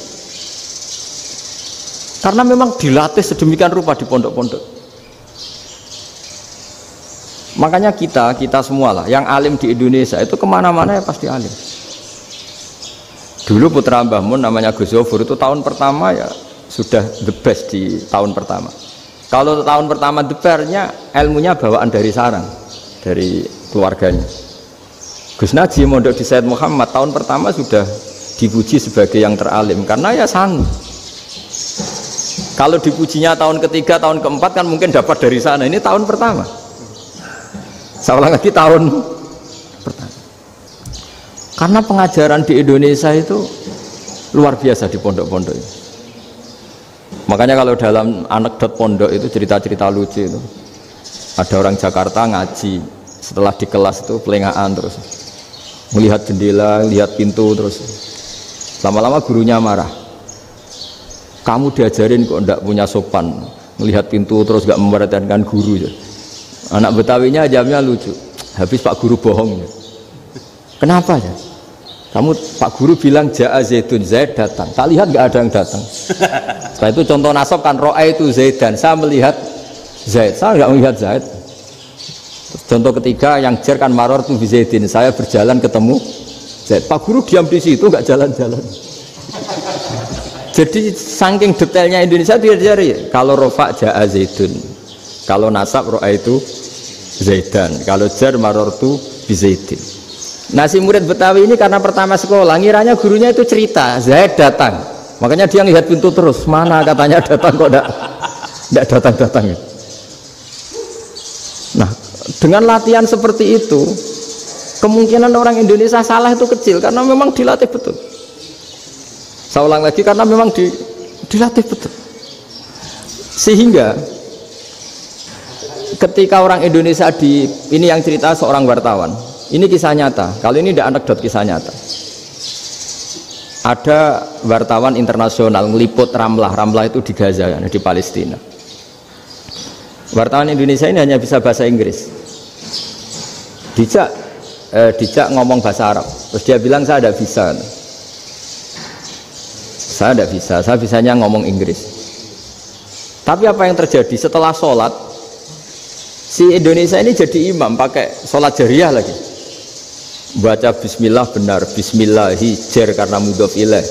A: Karena memang dilatih sedemikian rupa di pondok-pondok. Makanya kita, kita semua lah, yang alim di Indonesia itu ke mana-mana ya pasti alim. Dulu putra Mbah Mun namanya Gus Zofur itu tahun pertama ya sudah the best di tahun pertama. Kalau tahun pertama the bestnya ilmunya bawaan dari sarang, dari keluarganya. Gus Naji mondok di Said Muhammad tahun pertama sudah dipuji sebagai yang teralim karena ya sanggup. Kalau dipujinya tahun ketiga, tahun keempat kan mungkin dapat dari sana. Ini tahun pertama. Saya ulang lagi tahun pertama. Karena pengajaran di Indonesia itu luar biasa di pondok-pondok ini. Makanya kalau dalam anekdot pondok itu cerita-cerita lucu itu. Ada orang Jakarta ngaji setelah di kelas itu pelengahan terus melihat jendela, lihat pintu terus lama-lama gurunya marah. Kamu diajarin kok ndak punya sopan, melihat pintu terus gak memperhatikan guru ya. Anak Betawinya jamnya lucu. Habis Pak Guru bohong. Kenapa ya? Kamu Pak Guru bilang Ja'a Zaidun Zaid datang. Tak lihat nggak ada yang datang. Setelah itu contoh nasab kan roa itu Zaidan. Saya melihat Zaid saya nggak melihat Zaid contoh ketiga yang jer kan maror tuh Zaidin saya berjalan ketemu Zaid Pak Guru diam di situ nggak jalan-jalan jadi saking detailnya Indonesia dia cari kalau rofa ja'a Zaidun kalau nasab ro'a itu Zaidan. Kalau jar maror tuh Zaidin nah si murid Betawi ini karena pertama sekolah ngiranya gurunya itu cerita Zaid datang. Makanya dia ngelihat pintu terus mana katanya datang kok enggak datang-datang Nah, dengan latihan seperti itu, kemungkinan orang Indonesia salah itu kecil karena memang dilatih betul. Saya ulang lagi karena memang di, dilatih betul. Sehingga ketika orang Indonesia di ini yang cerita seorang wartawan, ini kisah nyata. Kali ini tidak anekdot kisah nyata. Ada wartawan internasional ngeliput Ramlah, Ramlah itu di Gaza, di Palestina. Wartawan Indonesia ini hanya bisa bahasa Inggris. Dijak eh, dijak ngomong bahasa Arab. Terus dia bilang saya tidak bisa. Saya tidak bisa. Saya bisanya ngomong Inggris. Tapi apa yang terjadi? Setelah sholat si Indonesia ini jadi imam pakai sholat jariah lagi baca bismillah benar bismillah hijr karena mudhof ilaih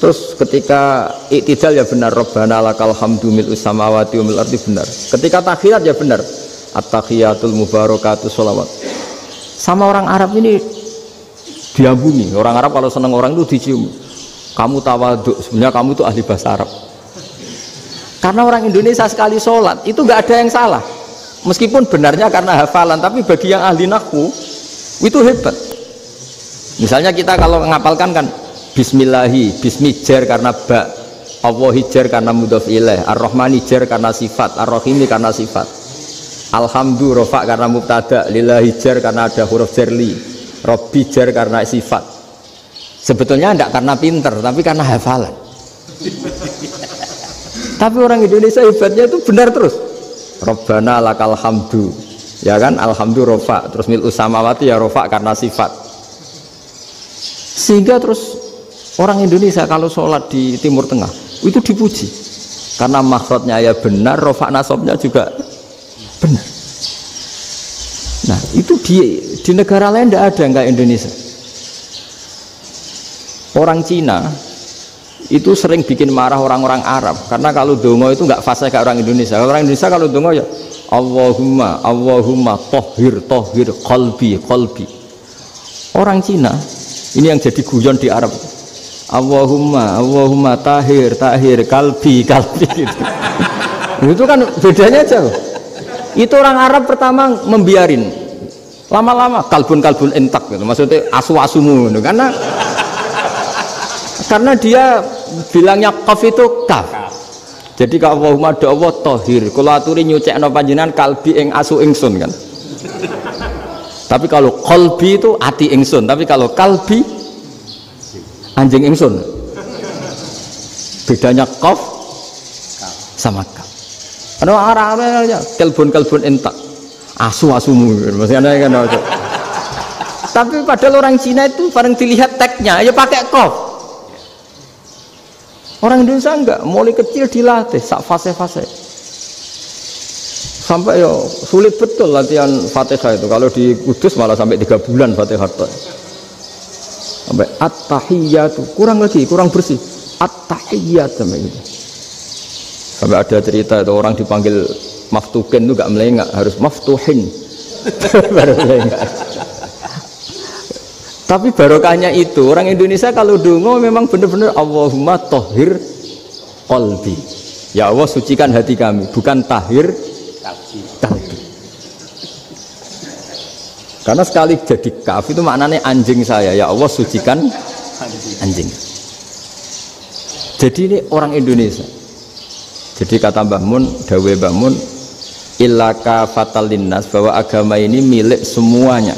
A: Terus ketika iktidal ya benar Rabbana lakal hamdu mil usamawati wa mil ardi benar. Ketika tahiyat ya benar. At-tahiyatul mubarakatuh sholawat. Sama orang Arab ini diambungi. Orang Arab kalau senang orang itu dicium. Kamu tawaduk, sebenarnya kamu itu ahli bahasa Arab. Karena orang Indonesia sekali sholat itu nggak ada yang salah. Meskipun benarnya karena hafalan, tapi bagi yang ahli nahwu itu hebat. Misalnya kita kalau ngapalkan kan Bismillahi, bismi jar karena ba, Allah hijar karena mudhof ilaih, Ar-Rahman hijar karena sifat, Ar-Rahimi karena sifat. Alhamdu rofa karena mubtada, lillah hijar karena ada huruf jerli, Robbi jar karena sifat. Sebetulnya tidak karena pinter, tapi karena hafalan. Tapi orang Indonesia hebatnya itu benar terus. Robbana lakal hamdu. Ya kan, alhamdu rofa, terus mil usamawati ya rofa karena sifat. Sehingga terus Orang Indonesia kalau sholat di Timur Tengah itu dipuji karena makhrajnya ya benar, rofa nasabnya juga benar. Nah itu di di negara lain tidak ada nggak Indonesia. Orang Cina itu sering bikin marah orang-orang Arab karena kalau dongo itu nggak fase kayak orang Indonesia. Orang Indonesia kalau dongo ya Allahumma Allahumma tohir tohir kolbi kolbi. Orang Cina ini yang jadi guyon di Arab Allahumma Allahumma tahir tahir kalbi kalbi gitu. itu kan bedanya jauh itu orang Arab pertama membiarin lama-lama kalbun kalbun entak gitu maksudnya asu asumu gitu. karena karena dia bilangnya kaf itu kaf. Jadi kalau Allahumma do Allah tohir kalau aturi nyucek no panjinan kalbi ing asu ingsun kan? Tapi kalau kalbi itu ati ingsun. Tapi kalau kalbi anjing ingsun. Bedanya kof sama kaf. Ada orang ya kelbun kelbun entak asu asumu maksudnya kan tapi padahal orang Cina itu paling dilihat tagnya ya pakai kof orang Indonesia enggak. Mulai kecil dilatih sak fase-fase. Sampai ya sulit betul latihan fatihah itu. Kalau di Kudus malah sampai tiga bulan fatihah sampai at-tahiyyatu kurang lagi kurang bersih. At-tahiyyat sampai gitu. Sampai ada cerita itu orang dipanggil maftukin itu gak melengak harus maftuhin. Baru melengak tapi barokahnya itu orang Indonesia kalau dungo memang benar-benar Allahumma tohir qalbi ya Allah sucikan hati kami bukan tahir kalbi karena sekali jadi kaf itu maknanya anjing saya. Ya Allah sucikan anjing. Jadi ini orang Indonesia. Jadi kata Mbah Mun, Dawe Mbah ilaka fatalinas bahwa agama ini milik semuanya.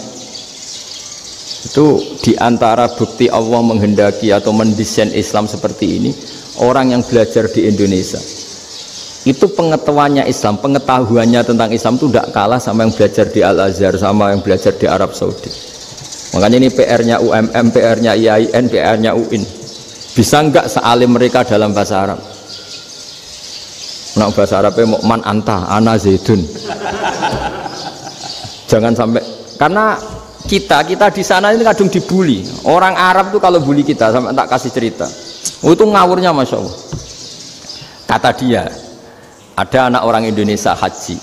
A: Itu di antara bukti Allah menghendaki atau mendesain Islam seperti ini orang yang belajar di Indonesia itu pengetahuannya Islam, pengetahuannya tentang Islam itu tidak kalah sama yang belajar di Al Azhar, sama yang belajar di Arab Saudi. Makanya ini PR-nya UMM, PR-nya IAIN, PR-nya UIN. Bisa nggak sealim mereka dalam bahasa Arab? Nak bahasa Arabnya mau man anta, ana zaidun. Jangan sampai karena kita kita di sana ini kadung dibully. Orang Arab tuh kalau bully kita sampai tak kasih cerita. Oh, itu ngawurnya masya Allah. Kata dia, ada anak orang Indonesia haji.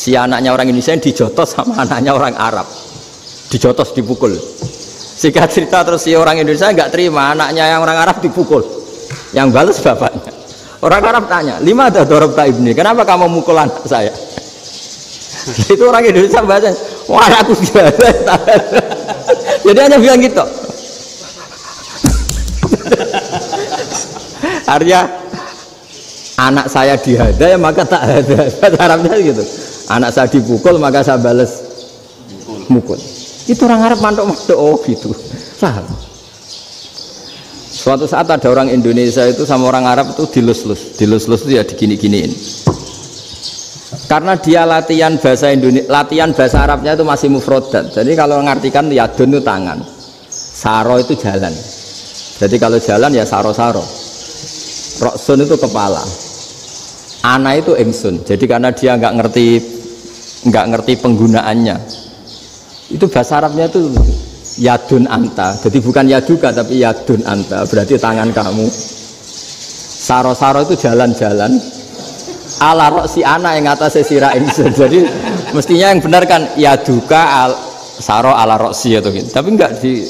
A: Si anaknya orang Indonesia yang dijotos sama anaknya orang Arab. Dijotos dipukul. Sehingga cerita terus si orang Indonesia nggak terima anaknya yang orang Arab dipukul. Yang balas bapaknya. Orang Arab tanya, lima ada dorob ibni, kenapa kamu mukul anak saya? itu orang Indonesia baca, wah aku biasa. Jadi hanya bilang gitu. Arya anak saya dihada ya maka tak ada. Arabnya gitu. Anak saya dipukul maka saya balas mukul. Itu orang Arab mantuk-mantuk oh gitu. Paham? Suatu saat ada orang Indonesia itu sama orang Arab itu dilus-lus, dilus-lus itu ya digini-giniin. Karena dia latihan bahasa Indonesia, latihan bahasa Arabnya itu masih mufrodat. Jadi kalau mengartikan yadun itu tangan, saro itu jalan. Jadi kalau jalan ya saro-saro. Roksun itu kepala. Ana itu engsun. Jadi karena dia nggak ngerti nggak ngerti penggunaannya. Itu bahasa Arabnya itu yadun anta jadi bukan yaduka tapi yadun anta berarti tangan kamu saro-saro itu jalan-jalan ala rok si anak yang atas sira jadi mestinya yang benar kan yaduka al saro ala roksi atau gitu. Tapi enggak di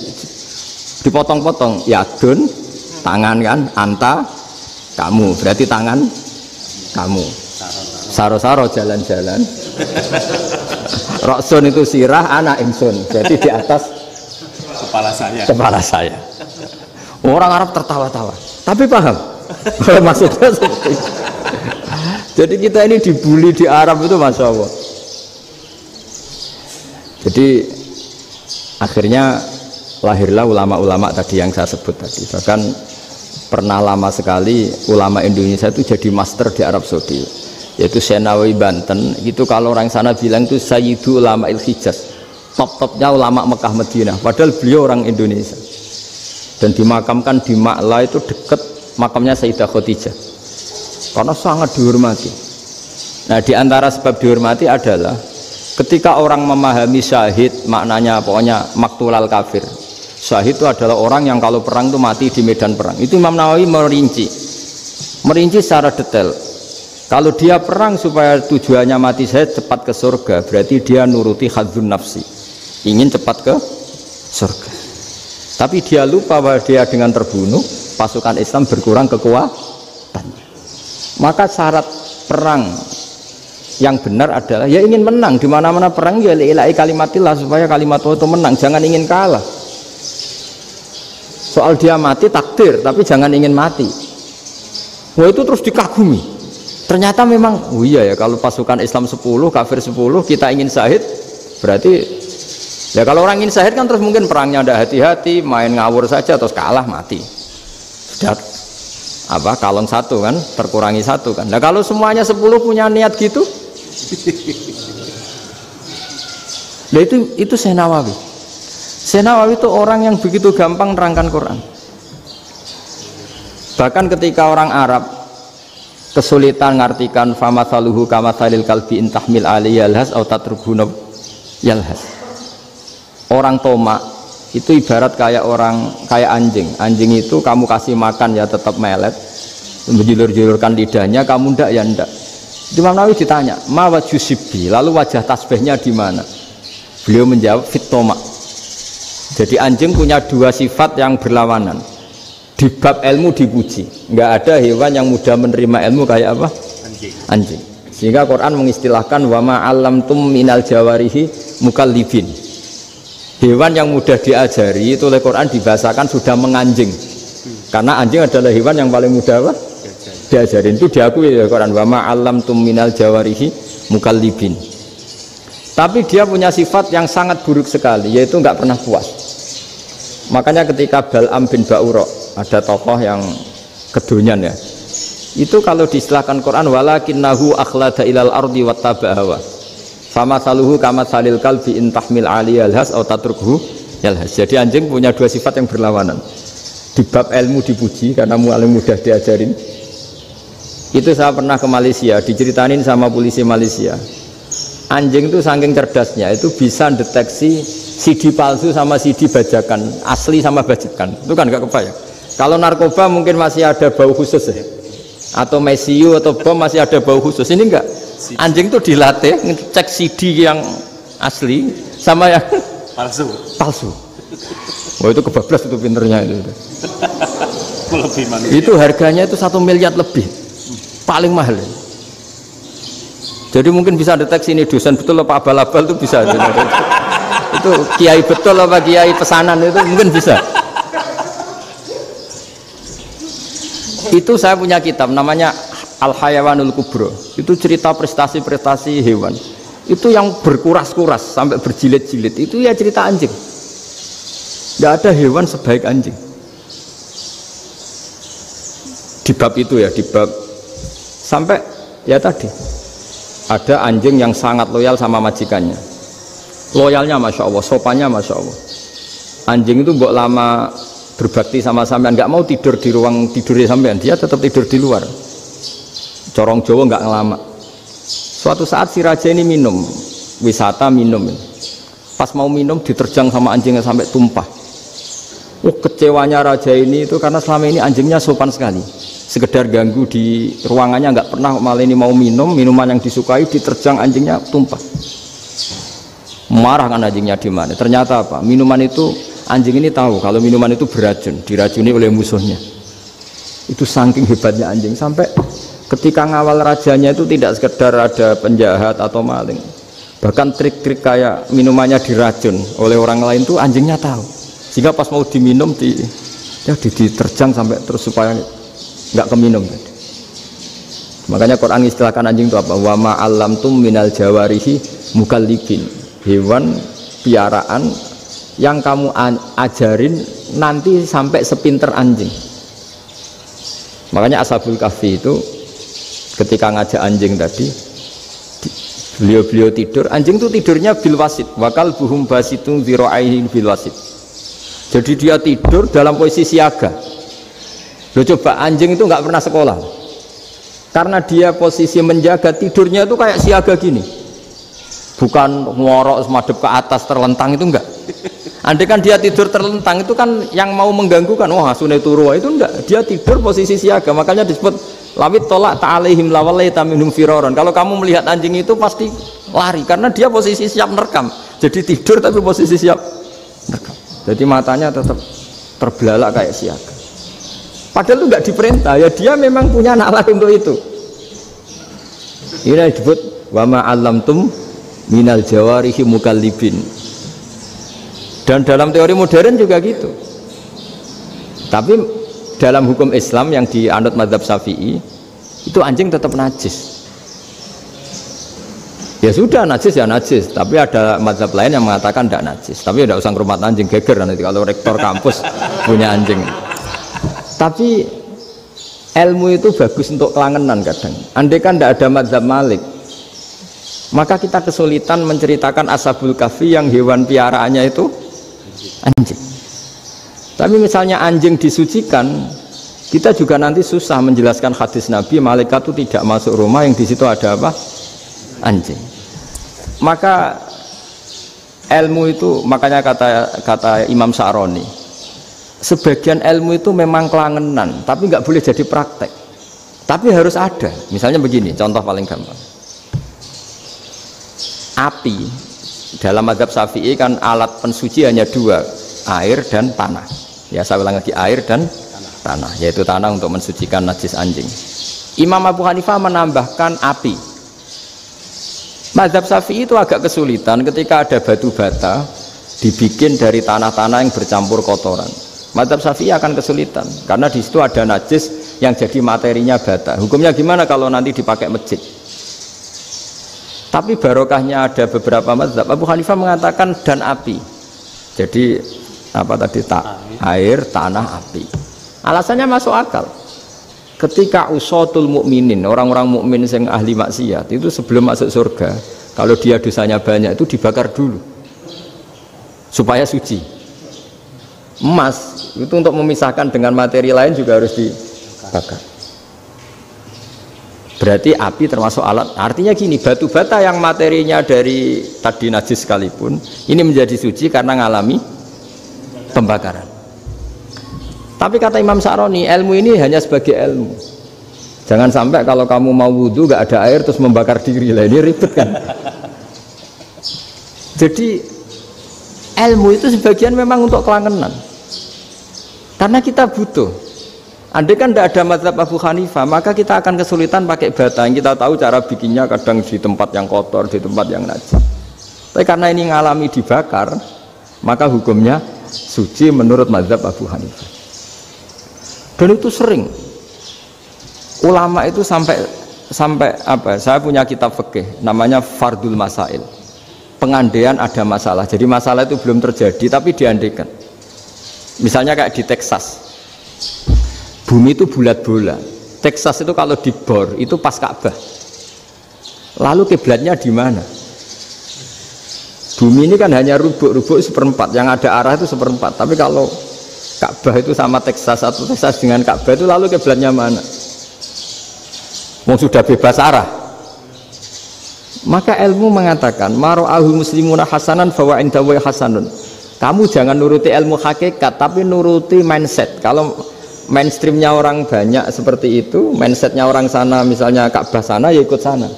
A: dipotong-potong. Yadun tangan kan anta kamu. Berarti tangan kamu. Saro-saro jalan-jalan. Roksun itu sirah anak ingsun jadi di atas
B: kepala saya.
A: kepala saya. Orang Arab tertawa-tawa. Tapi paham? Maksudnya seperti jadi kita ini dibully di Arab itu masya Allah. Jadi akhirnya lahirlah ulama-ulama tadi yang saya sebut tadi. Bahkan pernah lama sekali ulama Indonesia itu jadi master di Arab Saudi. Yaitu Senawi Banten. Itu kalau orang sana bilang itu Sayyidu Ulama Il Hijaz top-topnya ulama Mekah Madinah. Padahal beliau orang Indonesia. Dan dimakamkan di Ma'la itu dekat makamnya Sayyidah Khadijah karena sangat dihormati. Nah di antara sebab dihormati adalah ketika orang memahami syahid maknanya pokoknya maktulal kafir. Syahid itu adalah orang yang kalau perang itu mati di medan perang. Itu Imam Nawawi merinci. Merinci secara detail. Kalau dia perang supaya tujuannya mati saya cepat ke surga berarti dia nuruti hadzun nafsi. Ingin cepat ke surga. Tapi dia lupa bahwa dia dengan terbunuh pasukan Islam berkurang kekuatannya maka syarat perang yang benar adalah ya ingin menang di mana-mana perang ya ilahi kalimatillah supaya kalimat itu menang jangan ingin kalah. Soal dia mati takdir tapi jangan ingin mati. Wah itu terus dikagumi. Ternyata memang oh iya ya kalau pasukan Islam 10 kafir 10 kita ingin syahid berarti Ya kalau orang ingin syahid kan terus mungkin perangnya ada hati-hati, main ngawur saja terus kalah mati. Sudah apa kalon satu kan terkurangi satu kan. Nah kalau semuanya sepuluh punya niat gitu, nah itu itu Senawawi. Senawawi itu orang yang begitu gampang nerangkan Quran. Bahkan ketika orang Arab kesulitan ngartikan fama saluhu kama salil kalbi intahmil aliyalhas atau tatrubunab yalhas orang tomak itu ibarat kayak orang kayak anjing. Anjing itu kamu kasih makan ya tetap melet menjulur-julurkan lidahnya kamu ndak ya ndak. Imam Nawawi ditanya ma wajusibi lalu wajah tasbihnya di mana? Beliau menjawab fit tomak. Jadi anjing punya dua sifat yang berlawanan. Di bab ilmu dipuji. Nggak ada hewan yang mudah menerima ilmu kayak apa? Anjing, anjing. sehingga Quran mengistilahkan wama alam tum minal jawarihi mukallibin hewan yang mudah diajari itu oleh Quran dibahasakan sudah menganjing. Karena anjing adalah hewan yang paling mudah apa? diajarin. Itu diakui oleh Quran. Wama alam minal jawarihi mukallibin. Tapi dia punya sifat yang sangat buruk sekali yaitu nggak pernah puas. Makanya ketika Bal'am bin Ba'uro ada tokoh yang kedonyan ya. Itu kalau diistilahkan Quran walakinnahu akhlada ilal ardi wattaba'awa Fama saluhu kama salil kalbi intahmil ali alhas atau tatrukhu yalhas. Jadi anjing punya dua sifat yang berlawanan. Di bab ilmu dipuji karena mualim mudah diajarin. Itu saya pernah ke Malaysia, diceritain sama polisi Malaysia. Anjing itu saking cerdasnya, itu bisa deteksi CD palsu sama CD bajakan, asli sama bajakan. Itu kan gak kebayang. Kalau narkoba mungkin masih ada bau khusus ya. Atau mesiu atau bom masih ada bau khusus. Ini enggak. Anjing itu dilatih ngecek CD yang asli sama yang
B: palsu
A: palsu. Wah itu kebablas itu pinternya itu. Itu harganya itu satu miliar lebih, paling mahal. Jadi mungkin bisa deteksi ini dosen betul apa abal-abal itu bisa. itu kiai betul apa kiai pesanan itu mungkin bisa. Itu saya punya kitab namanya Al Hayawanul Kubro. Itu cerita prestasi-prestasi hewan. Itu yang berkuras-kuras sampai berjilid-jilid. Itu ya cerita anjing. Tidak ada hewan sebaik anjing. Di bab itu ya, di bab sampai ya tadi ada anjing yang sangat loyal sama majikannya. Loyalnya masya Allah, sopannya masya Allah. Anjing itu buat lama berbakti sama sampean nggak mau tidur di ruang tidurnya sampean dia tetap tidur di luar. Corong Jawa nggak ngelama suatu saat si raja ini minum wisata minum pas mau minum diterjang sama anjingnya sampai tumpah. Oh kecewanya raja ini itu karena selama ini anjingnya sopan sekali. Sekedar ganggu di ruangannya nggak pernah malah ini mau minum minuman yang disukai diterjang anjingnya tumpah. Marah kan anjingnya di mana? Ternyata apa? Minuman itu Anjing ini tahu kalau minuman itu beracun, diracuni oleh musuhnya. Itu saking hebatnya anjing sampai ketika ngawal rajanya itu tidak sekedar ada penjahat atau maling. Bahkan trik-trik kayak minumannya diracun oleh orang lain itu anjingnya tahu. Sehingga pas mau diminum di ya diterjang sampai terus supaya nggak keminum Makanya Quran istilahkan anjing itu apa? Wa alam tum minal jawarihi mukallibin. Hewan piaraan yang kamu ajarin nanti sampai sepinter anjing. Makanya ashabul kahfi itu ketika ngajak anjing tadi beliau-beliau tidur anjing itu tidurnya bil wasit wakal buhum basitung ziro'aihin bil wasit. Jadi dia tidur dalam posisi siaga. Lo coba anjing itu nggak pernah sekolah. Karena dia posisi menjaga tidurnya itu kayak siaga gini bukan ngorok semadep ke atas terlentang itu enggak. Andai kan dia tidur terlentang itu kan yang mau mengganggu kan wah sunai turwa itu enggak. Dia tidur posisi siaga makanya disebut lawit tolak ta'alihim lawalaita minhum firoron kalau kamu melihat anjing itu pasti lari karena dia posisi siap merekam. Jadi tidur tapi posisi siap merekam. Jadi matanya tetap terbelalak kayak siaga. Padahal itu enggak diperintah ya dia memang punya nalar untuk itu. Ini disebut wama alam tum minal jawarihi mukallibin. Dan dalam teori modern juga gitu. Tapi dalam hukum Islam yang dianut madhab syafi'i itu anjing tetap najis. Ya sudah najis ya najis. Tapi ada madhab lain yang mengatakan tidak najis. Tapi tidak usah rumah anjing geger nanti kalau rektor kampus punya anjing. Tapi ilmu itu bagus untuk kelangenan kadang. Andai kan tidak ada madhab malik maka kita kesulitan menceritakan asabul kafi yang hewan piaraannya itu anjing. Tapi misalnya anjing disucikan kita juga nanti susah menjelaskan hadis Nabi malaikat itu tidak masuk rumah yang di situ ada apa? Anjing. Maka ilmu itu makanya kata kata Imam Sa'roni sebagian ilmu itu memang kelangenan tapi nggak boleh jadi praktek. Tapi harus ada. Misalnya begini contoh paling gampang api. Dalam madhab syafi'i kan alat pensuci hanya dua air dan tanah. Ya saya ulang lagi air dan tanah yaitu tanah untuk mensucikan najis anjing. Imam Abu Hanifah menambahkan api. Madhab syafi'i itu agak kesulitan ketika ada batu bata dibikin dari tanah-tanah yang bercampur kotoran. Madhab syafi'i akan kesulitan karena di situ ada najis yang jadi materinya bata. Hukumnya gimana kalau nanti dipakai masjid tapi barokahnya ada beberapa mazhab. Abu Hanifah mengatakan dan api. Jadi apa tadi tak air, tanah, api. Alasannya masuk akal. Ketika usotul mukminin, orang-orang mukmin yang ahli maksiat itu sebelum masuk surga, kalau dia dosanya banyak itu dibakar dulu supaya suci. Emas itu untuk memisahkan dengan materi lain juga harus dibakar. Berarti api termasuk alat. Artinya gini, batu bata yang materinya dari tadi najis sekalipun, ini menjadi suci karena ngalami pembakaran. Tapi kata Imam Sa'roni, ilmu ini hanya sebagai ilmu. Jangan sampai kalau kamu mau wudhu gak ada air terus membakar diri lah ini ribet kan. Jadi ilmu itu sebagian memang untuk kelangenan. Karena kita butuh. Andai kan tidak ada mazhab Abu Hanifah, maka kita akan kesulitan pakai bata. Yang kita tahu cara bikinnya kadang di tempat yang kotor, di tempat yang najis. Tapi karena ini ngalami dibakar, maka hukumnya suci menurut mazhab Abu Hanifah. Dan itu sering. Ulama itu sampai sampai apa? Saya punya kitab fikih namanya Fardul Masail. Pengandaian ada masalah. Jadi masalah itu belum terjadi tapi diandaikan. Misalnya kayak di Texas Bumi itu bulat-bulat. Texas itu kalau dibor itu pas Ka'bah. Lalu kiblatnya di mana? Bumi ini kan hanya rubuk-rubuk seperempat, yang ada arah itu seperempat. Tapi kalau Ka'bah itu sama Texas atau Texas dengan Ka'bah itu lalu kiblatnya mana? Mau sudah bebas arah. Maka ilmu mengatakan maro'ahu muslimuna hasanan bahwa indawa hasanun. Kamu jangan nuruti ilmu hakikat tapi nuruti mindset. Kalau mainstreamnya orang banyak seperti itu mindsetnya orang sana misalnya Ka'bah sana ya ikut sana.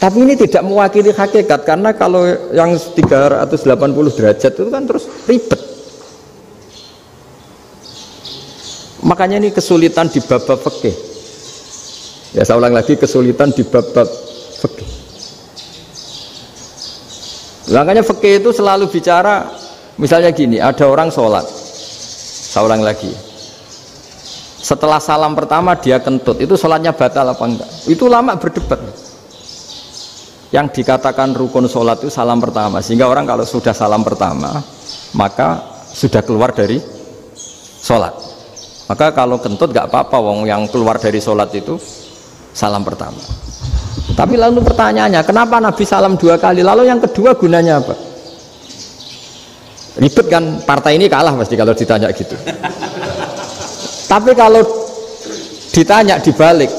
A: Tapi ini tidak mewakili hakikat karena kalau yang 380 derajat itu kan terus ribet. Makanya ini kesulitan di bab-bab ya saya ulang lagi kesulitan di bab-bab fikih. Makanya fikih itu selalu bicara misalnya gini ada orang sholat saya ulang lagi. Setelah salam pertama dia kentut, itu sholatnya batal apa enggak? Itu lama berdebat. Yang dikatakan rukun sholat itu salam pertama, sehingga orang kalau sudah salam pertama, maka sudah keluar dari sholat. Maka kalau kentut nggak apa-apa, wong yang keluar dari sholat itu salam pertama. Tapi lalu pertanyaannya, kenapa Nabi salam dua kali? Lalu yang kedua gunanya apa? Ribet kan partai ini kalah pasti kalau ditanya gitu. Tapi kalau ditanya dibalik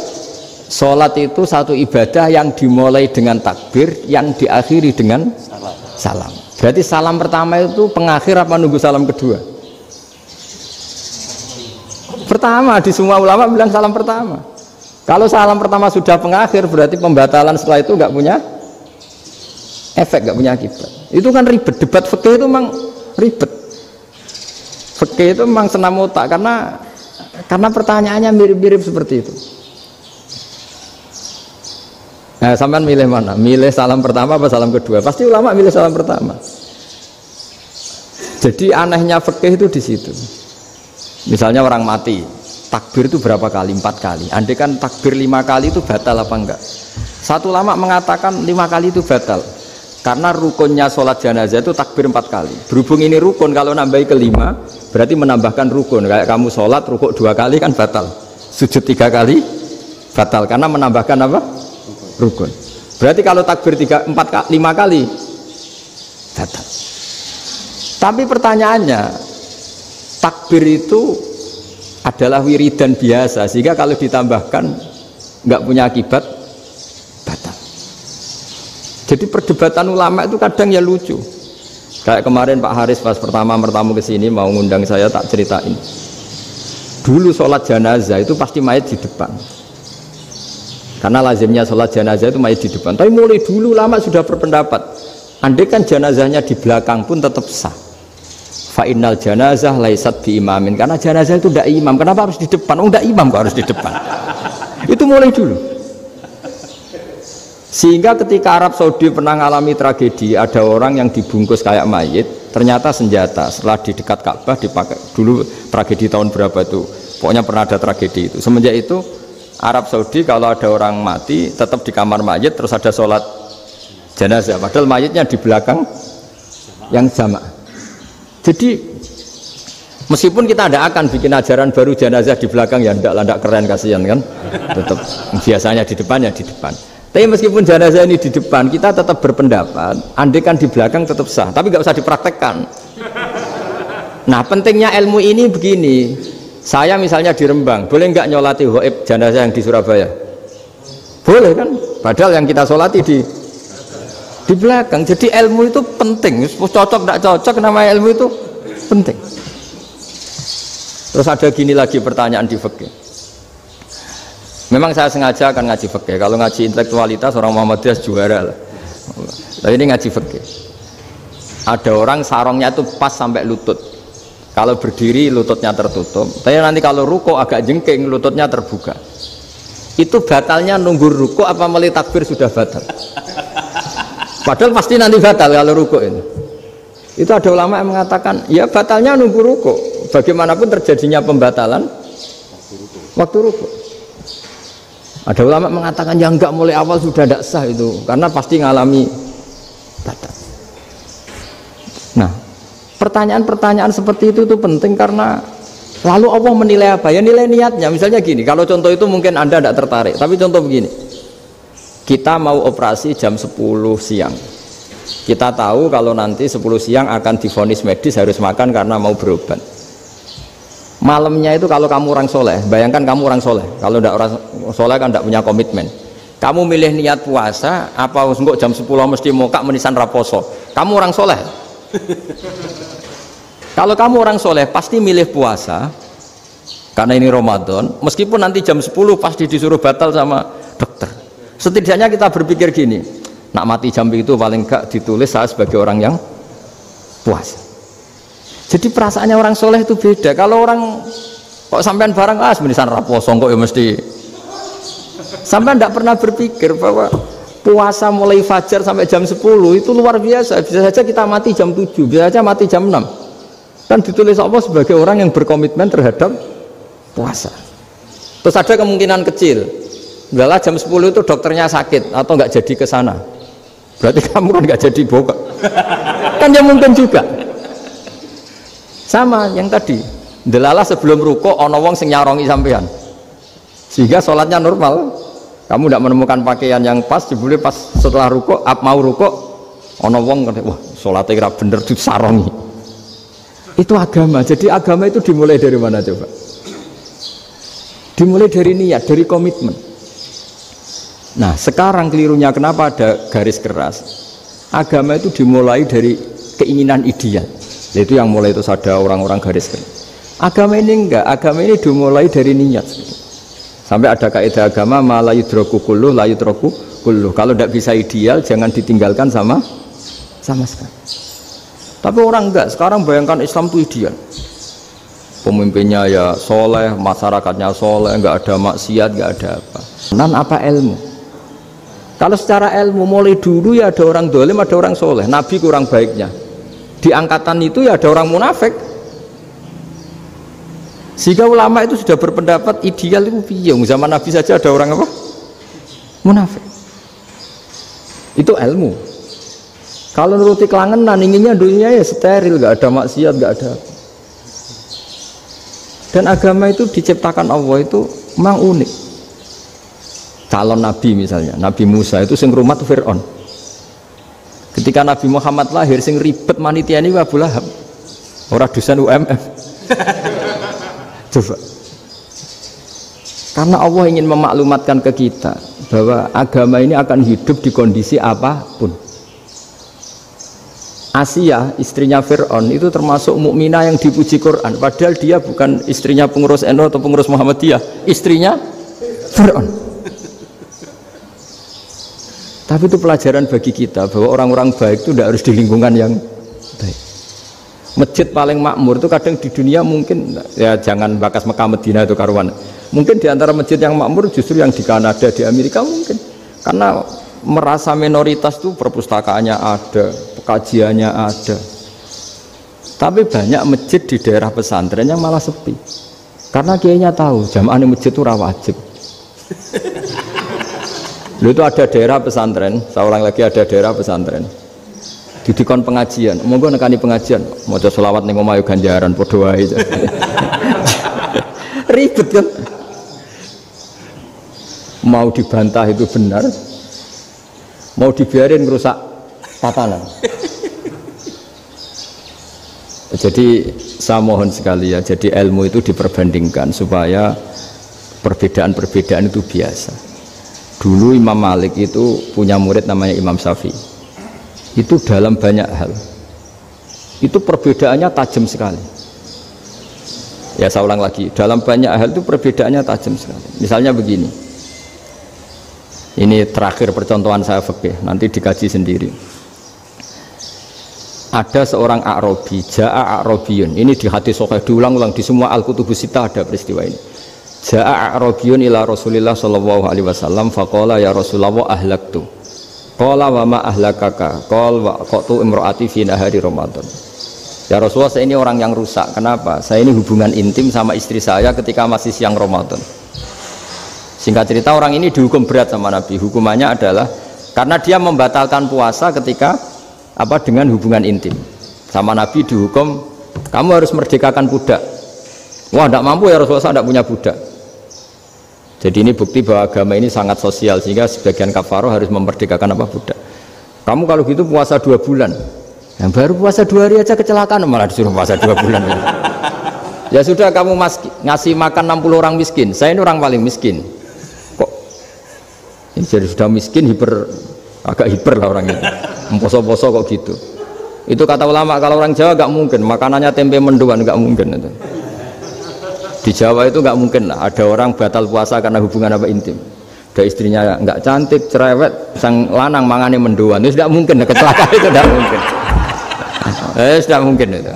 A: sholat itu satu ibadah yang dimulai dengan takbir yang diakhiri dengan salam, salam. berarti salam pertama itu pengakhir apa nunggu salam kedua? Pertama di semua ulama bilang salam pertama. Kalau salam pertama sudah pengakhir berarti pembatalan setelah itu nggak punya efek nggak punya akibat. Itu kan ribet. Debat fikih itu memang ribet Fikih itu memang senam otak karena karena pertanyaannya mirip-mirip seperti itu. Nah, sampean milih mana? Milih salam pertama apa salam kedua? Pasti ulama milih salam pertama. Jadi anehnya fikih itu di situ. Misalnya orang mati, takbir itu berapa kali? Empat kali. Andai kan takbir lima kali itu batal apa enggak? Satu lama mengatakan lima kali itu batal. Karena rukunnya sholat jenazah itu takbir empat kali. Berhubung ini rukun, kalau nambahi kelima, berarti menambahkan rukun. Kayak kamu sholat rukuk dua kali kan batal. Sujud tiga kali batal karena menambahkan apa? Rukun. Berarti kalau takbir tiga, empat, lima kali batal. Tapi pertanyaannya, takbir itu adalah wiridan biasa, sehingga kalau ditambahkan nggak punya akibat jadi perdebatan ulama itu kadang ya lucu. Kayak kemarin Pak Haris pas pertama bertamu ke sini mau ngundang saya tak ceritain. Dulu sholat jenazah itu pasti mayat di depan. Karena lazimnya sholat jenazah itu mayat di depan. Tapi mulai dulu lama sudah berpendapat. Andai kan jenazahnya di belakang pun tetap sah. Fa'inal jenazah laisat di imamin. Karena jenazah itu tidak imam. Kenapa harus di depan? Oh tidak imam kok harus di depan. itu mulai dulu. Sehingga ketika Arab Saudi pernah mengalami tragedi, ada orang yang dibungkus kayak mayit, ternyata senjata. Setelah di dekat Ka'bah dipakai dulu tragedi tahun berapa itu. Pokoknya pernah ada tragedi itu. Semenjak itu Arab Saudi kalau ada orang mati tetap di kamar mayit terus ada sholat jenazah. Padahal mayitnya di belakang yang sama. Jadi meskipun kita tidak akan bikin ajaran baru jenazah di belakang ya tidak keren kasihan kan. Tetap biasanya di depan ya di depan. Tapi meskipun jenazah ini di depan, kita tetap berpendapat, andai kan di belakang tetap sah, tapi nggak usah dipraktekkan. Nah pentingnya ilmu ini begini, Saya misalnya di Rembang, boleh nggak nyolati hoib jenazah yang di Surabaya? Boleh kan? Padahal yang kita solati di di belakang. Jadi ilmu itu penting. Cocok tidak cocok nama ilmu itu penting. Terus ada gini lagi pertanyaan di fikih. Memang saya sengaja akan ngaji fikih. Kalau ngaji intelektualitas orang Muhammadiyah juara lah. Tapi ini ngaji fikih. Ada orang sarongnya itu pas sampai lutut. Kalau berdiri lututnya tertutup. Tapi nanti kalau ruko agak jengking lututnya terbuka. Itu batalnya nunggu ruko apa meli takbir sudah batal. Padahal pasti nanti batal kalau ruko ini. Itu ada ulama yang mengatakan, ya batalnya nunggu ruko. Bagaimanapun terjadinya pembatalan waktu ruko. Ada ulama mengatakan yang enggak mulai awal sudah tidak sah itu karena pasti ngalami batal. Nah, pertanyaan-pertanyaan seperti itu itu penting karena lalu Allah menilai apa? Ya nilai niatnya. Misalnya gini, kalau contoh itu mungkin Anda tidak tertarik, tapi contoh begini. Kita mau operasi jam 10 siang. Kita tahu kalau nanti 10 siang akan difonis medis harus makan karena mau berobat malamnya itu kalau kamu orang soleh bayangkan kamu orang soleh. Kalau tidak orang soleh kan tidak punya komitmen. Kamu milih niat puasa apa enggak jam 10 mesti kak menisan raposo kamu orang soleh. Kalau kamu orang soleh pasti milih puasa karena ini Ramadan meskipun nanti jam 10 pasti disuruh batal sama dokter. Setidaknya kita berpikir gini nak mati jam itu paling enggak ditulis saya sebagai orang yang puasa jadi perasaannya orang soleh itu beda. Kalau orang kok sampean barang ah semenisan raposo kok ya mesti sampean tidak pernah berpikir bahwa puasa mulai fajar sampai jam 10 itu luar biasa. Bisa saja kita mati jam 7, bisa saja mati jam 6. Kan ditulis Allah sebagai orang yang berkomitmen terhadap puasa. Terus ada kemungkinan kecil. Udahlah jam 10 itu dokternya sakit atau nggak jadi ke sana. Berarti kamu kan nggak jadi buka. kan ya mungkin juga sama yang tadi. Delala sebelum ruko ono wong sing nyarongi sampean. Sehingga sholatnya normal. Kamu tidak menemukan pakaian yang pas jebule pas setelah ruko up mau ruko ono wong wah sholatnya kira bener sarongi itu agama. Jadi agama itu dimulai dari mana coba? Dimulai dari niat dari komitmen. Nah sekarang kelirunya kenapa ada garis keras? Agama itu dimulai dari keinginan ideal itu yang mulai itu ada orang-orang garis keras agama ini enggak. Agama ini dimulai dari niat. Sampai ada kaidah agama malah yudroku kulluh la yudroku kulluh kalau tidak bisa ideal jangan ditinggalkan sama sama sekali. Tapi orang enggak. Sekarang bayangkan Islam itu ideal. Pemimpinnya ya soleh masyarakatnya soleh enggak ada maksiat enggak ada apa. Nan apa ilmu? Kalau secara ilmu mulai dulu ya ada orang dolim ada orang soleh. Nabi kurang baiknya di angkatan itu ya ada orang munafik. Sehingga ulama itu sudah berpendapat ideal itu piye? Zaman Nabi saja ada orang apa? Munafik. Itu ilmu. Kalau nuruti kelangenan inginnya dunia ya steril gak ada maksiat gak ada dan agama itu diciptakan Allah itu memang unik. Calon nabi misalnya Nabi Musa itu sing rumah Fir'aun Ketika Nabi Muhammad lahir sing ribet manitia ini Abu Lahab. Orang dosen UMF. Coba. Karena Allah ingin memaklumatkan ke kita bahwa agama ini akan hidup di kondisi apa pun. Asia, istrinya Fir'aun itu termasuk mukminah yang dipuji Quran. Padahal dia bukan istrinya pengurus NU atau pengurus Muhammadiyah, istrinya Fir'aun. Tapi itu pelajaran bagi kita bahwa orang-orang baik itu tidak harus di lingkungan yang baik. Masjid paling makmur itu kadang di dunia mungkin ya jangan bakas Mekah Medina itu karuan. Mungkin di antara masjid yang makmur justru yang di Kanada, di Amerika mungkin. Karena merasa minoritas itu perpustakaannya ada, kajiannya ada. Tapi banyak masjid di daerah pesantren yang malah sepi. Karena kiainya tahu jamaah di masjid itu wajib. Lu itu ada daerah pesantren, saya ulang lagi ada daerah pesantren. Didikon pengajian, monggo nekani pengajian, mau selawat nih ngomayu ganjaran podo aja. Ribet kan? Mau dibantah itu benar, mau dibiarin rusak tatanan. Jadi saya mohon sekali ya, jadi ilmu itu diperbandingkan supaya perbedaan-perbedaan itu biasa. Dulu Imam Malik itu punya murid namanya Imam Syafi'i. Itu dalam banyak hal. Itu perbedaannya tajam sekali. Ya saya ulang lagi, dalam banyak hal itu perbedaannya tajam sekali. Misalnya begini. Ini terakhir percontohan saya fikih, nanti dikaji sendiri ada seorang Arabi, Ja'a Arabiyun. Ini di hadis sahih diulang-ulang di semua Al-Kutubus Sita ada peristiwa ini. Ja'a Arabiyun ila Rasulillah sallallahu alaihi wasallam faqala ya Rasulullah ahlaktu. Qala wa ma ahlakaka? Qal wa qatu imraati fi nahari Ramadan. Ya Rasulullah saya ini orang yang rusak. Kenapa? Saya ini hubungan intim sama istri saya ketika masih siang Ramadan. Singkat cerita orang ini dihukum berat sama Nabi. Hukumannya adalah karena dia membatalkan puasa ketika apa dengan hubungan intim sama Nabi dihukum kamu harus merdekakan budak wah tidak mampu ya Rasulullah tidak punya budak jadi ini bukti bahwa agama ini sangat sosial sehingga sebagian kafaroh harus memerdekakan apa budak kamu kalau gitu puasa dua bulan. Yang baru puasa dua hari aja kecelakaan malah disuruh puasa dua bulan. Ya sudah kamu mas, ngasih makan 60 orang miskin. Saya ini orang paling miskin. Kok? Ini jadi sudah miskin hiper agak hiper lah orang itu poso-poso kok gitu. Itu kata ulama kalau orang Jawa gak mungkin. Makanannya tempe menduan gak mungkin itu di Jawa itu gak mungkin lah. Ada orang batal puasa karena hubungan apa intim. Ada istrinya nggak cantik cerewet sang lanang mangane menduan. Itu tidak mungkin kecelakaan itu tidak mungkin. Eh tidak mungkin itu.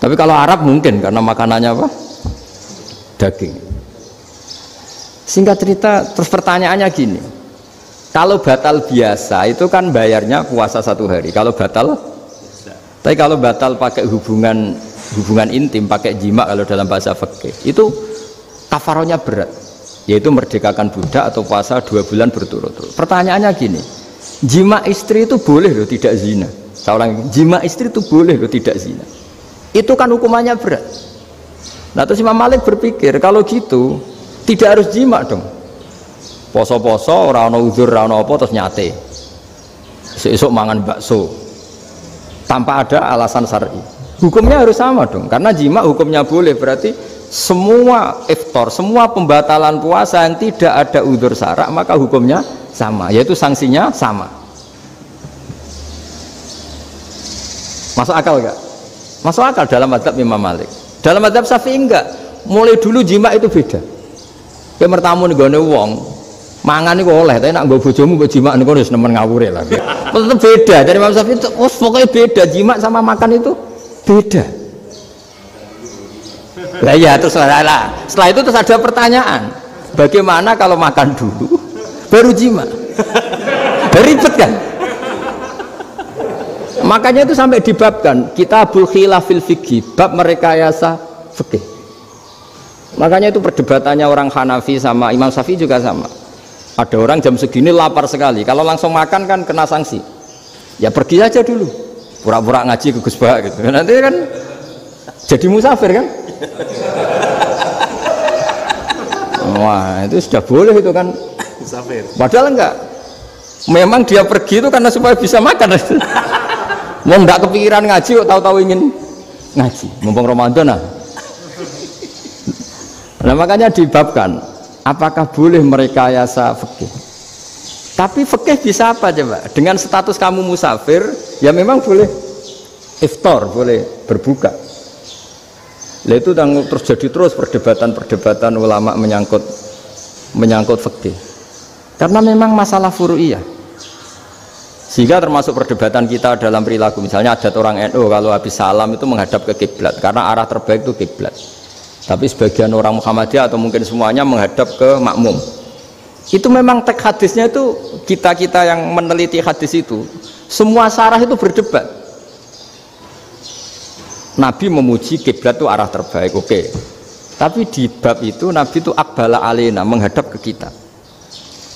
A: Tapi kalau Arab mungkin karena makanannya apa? Daging. Singkat cerita terus pertanyaannya gini. Kalau batal biasa itu kan bayarnya puasa satu hari. Kalau batal, tapi kalau batal pakai hubungan hubungan intim, pakai jima kalau dalam bahasa fikih itu kafaronya berat, yaitu merdekakan budak atau puasa dua bulan berturut-turut. Pertanyaannya gini, jima istri itu boleh loh tidak zina. Seorang jima istri itu boleh loh tidak zina. Itu kan hukumannya berat. Nah terus Imam Malik berpikir kalau gitu tidak harus jima dong poso-poso uzur ora ana apa terus nyate sesuk mangan bakso tanpa ada alasan syar'i hukumnya harus sama dong karena jima hukumnya boleh. Berarti semua iftar semua pembatalan puasa yang tidak ada uzur syarak maka hukumnya sama yaitu sanksinya sama. Masuk akal gak? masuk akal dalam madhab Imam Malik. Dalam madhab Syafi'i enggak mulai dulu jima itu beda. Kayak mertamu nih wong mangan itu oleh tapi nak gue bojomu gue jimak nih harus nemen ngawur lah. Tetap beda. Dari Imam Syafi'i oh pokoknya beda jimak sama makan itu beda lah ya terus lah setelah itu terus ada pertanyaan bagaimana kalau makan dulu baru jimak ribet kan makanya itu sampai dibabkan kita khilafil fikih bab merekayasa fikih makanya itu perdebatannya orang Hanafi sama Imam Syafi'i juga sama ada orang jam segini lapar sekali. Kalau langsung makan kan kena sanksi. Ya pergi aja dulu. Pura-pura ngaji ke Gus Bah gitu. Nanti kan jadi musafir kan? Wah, itu sudah boleh itu kan. Musafir. Padahal enggak. Memang dia pergi itu karena supaya bisa makan. Mau enggak kepikiran ngaji kok tahu-tahu ingin ngaji. Mumpung Ramadan nah. Nah makanya dibabkan apakah boleh merekayasa fikih tapi fikih bisa apa coba? Dengan status kamu musafir ya memang boleh iftar boleh berbuka. Nah itu terus jadi terus perdebatan-perdebatan ulama menyangkut menyangkut fikih. Karena memang masalah furu'iyah. Sehingga termasuk perdebatan kita dalam perilaku. Misalnya ada orang NU kalau habis salam itu menghadap ke kiblat. Karena arah terbaik itu kiblat. Tapi sebagian orang Muhammadiyah atau mungkin semuanya menghadap ke makmum itu memang teks hadisnya itu kita-kita yang meneliti hadis itu. Semua sarah itu berdebat. Nabi memuji kiblat itu arah terbaik oke. Tapi di bab itu Nabi itu akbala alina menghadap ke kita.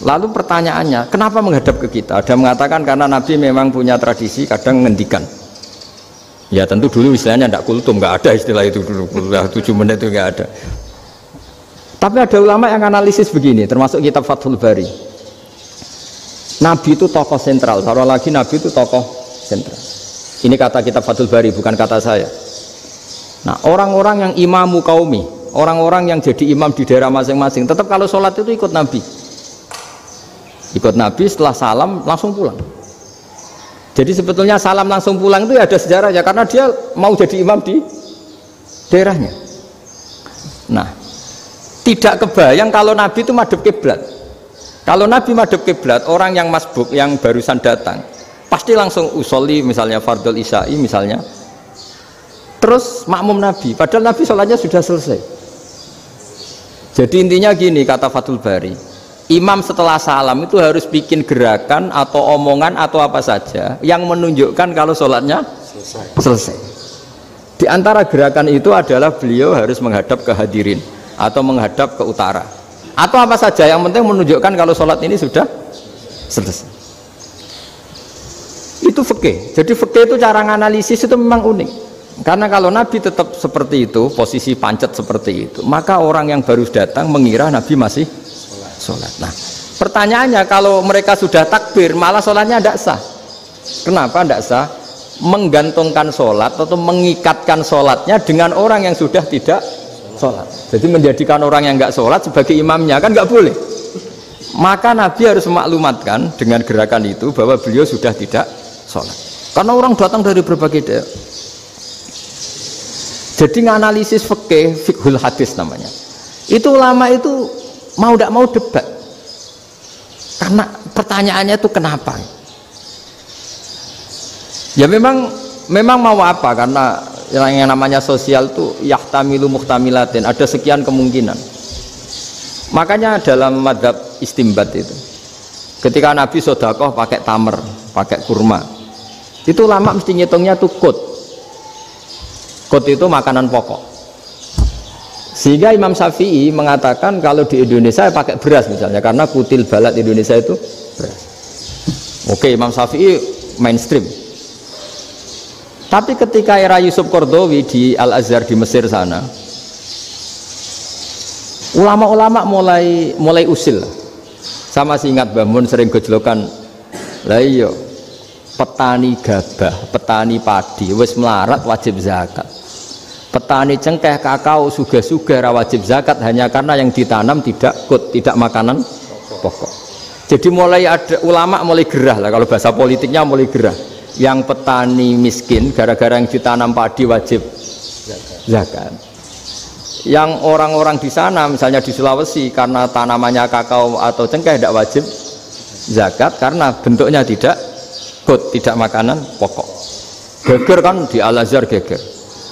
A: Lalu pertanyaannya kenapa menghadap ke kita? Ada mengatakan karena Nabi memang punya tradisi kadang ngendikan. Ya tentu dulu istilahnya tidak kultum, nggak ada istilah itu dulu, tujuh menit itu nggak ada. Tapi ada ulama yang analisis begini, termasuk kitab Fathul Bari. Nabi itu tokoh sentral, taruh lagi Nabi itu tokoh sentral. Ini kata kitab Fathul Bari, bukan kata saya. Nah, orang-orang yang imamu kaumi, orang-orang yang jadi imam di daerah masing-masing, tetap kalau sholat itu ikut Nabi. Ikut Nabi setelah salam langsung pulang. Jadi sebetulnya salam langsung pulang itu ya ada sejarahnya karena dia mau jadi imam di daerahnya. Nah, tidak kebayang kalau Nabi itu madep kiblat. Kalau Nabi madep kiblat, orang yang masbuk yang barusan datang, pasti langsung usoli misalnya fardul isya'i misalnya terus makmum Nabi padahal Nabi sholatnya sudah selesai jadi intinya gini kata Fatul Bari imam setelah salam itu harus bikin gerakan atau omongan atau apa saja yang menunjukkan kalau sholatnya selesai, selesai. di antara gerakan itu adalah beliau harus menghadap ke hadirin atau menghadap ke utara atau apa saja yang penting menunjukkan kalau sholat ini sudah selesai itu fikih. Jadi fikih itu cara analisis itu memang unik. Karena kalau Nabi tetap seperti itu, posisi pancet seperti itu, maka orang yang baru datang mengira Nabi masih sholat. Nah, pertanyaannya kalau mereka sudah takbir, malah sholatnya tidak sah. Kenapa tidak sah? Menggantungkan sholat atau mengikatkan sholatnya dengan orang yang sudah tidak sholat. Jadi menjadikan orang yang nggak sholat sebagai imamnya kan nggak boleh. Maka Nabi harus memaklumatkan dengan gerakan itu bahwa beliau sudah tidak sholat. Karena orang datang dari berbagai daerah. Jadi nganalisis fikih fikhul hadis namanya. Itu lama itu mau tidak mau debat. Karena pertanyaannya itu kenapa? Ya memang memang mau apa? Karena yang, namanya sosial itu yahtamilu muhtamilatin. Ada sekian kemungkinan. Makanya dalam madhab istimbat itu ketika Nabi sodakoh pakai tamer pakai kurma itu lama mesti ngitungnya tuh kut kut itu makanan pokok. Sehingga Imam Syafi'i mengatakan kalau di Indonesia pakai beras misalnya karena kutil balat Indonesia itu beras. Oke Imam Syafi'i mainstream tapi ketika era Yusuf Kordowi di Al-Azhar di Mesir sana ulama-ulama mulai mulai usil sama sih ingat Bamun sering gejolokan lah iya petani gabah, petani padi wis melarat wajib zakat. Petani cengkeh kakao suga-suga wajib zakat hanya karena yang ditanam tidak kut, tidak makanan pokok. Jadi mulai ada ulama mulai gerah lah kalau bahasa politiknya mulai gerah. Yang petani miskin gara-gara yang ditanam padi wajib zakat. Yang orang-orang di sana misalnya di Sulawesi karena tanamannya kakao atau cengkeh tidak wajib zakat karena bentuknya tidak kut tidak makanan pokok. Geger kan? Di Al Azhar geger.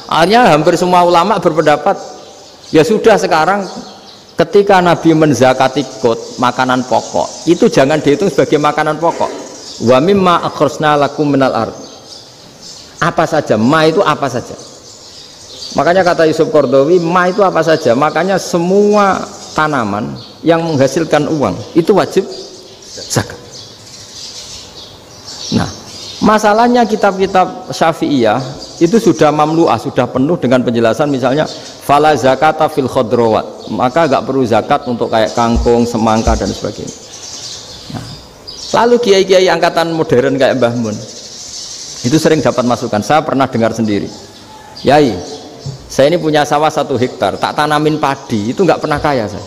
A: Akhirnya hampir semua ulama berpendapat ya sudah sekarang ketika Nabi menzakati kut makanan pokok itu jangan dihitung sebagai makanan pokok wa mimma akhrsna lakum minal ard. Apa saja ma itu apa saja. Makanya kata Yusuf Kordowi ma itu apa saja. Makanya semua tanaman yang menghasilkan uang itu wajib zakat. Nah, masalahnya kitab-kitab Syafi'iyah itu sudah mamluah, sudah penuh dengan penjelasan misalnya fala zakata fil khodrowat, maka nggak perlu zakat untuk kayak kangkung, semangka dan sebagainya. Lalu kiai-kiai angkatan modern kayak Mbah Mun itu sering dapat masukan. Saya pernah dengar sendiri. Yai, saya ini punya sawah satu hektar, tak tanamin padi, itu nggak pernah kaya saya.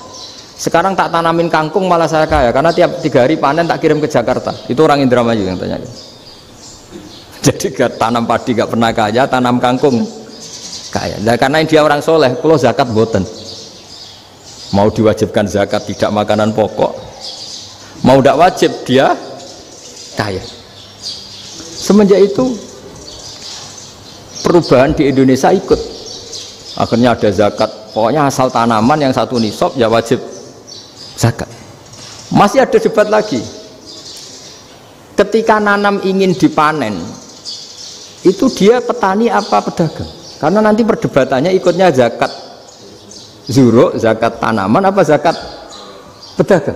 A: Sekarang tak tanamin kangkung malah saya kaya karena tiap tiga hari panen tak kirim ke Jakarta. Itu orang Indramayu yang tanya. Jadi gak tanam padi gak pernah kaya, tanam kangkung kaya. Nah, karena dia orang soleh, kalau zakat boten. Mau diwajibkan zakat tidak makanan pokok, mau tidak wajib dia kaya. Semenjak itu perubahan di Indonesia ikut. Akhirnya ada zakat, pokoknya asal tanaman yang satu nisab ya wajib zakat. Masih ada debat lagi. Ketika nanam ingin dipanen itu dia petani apa pedagang? Karena nanti perdebatannya ikutnya zakat zuro zakat tanaman apa zakat pedagang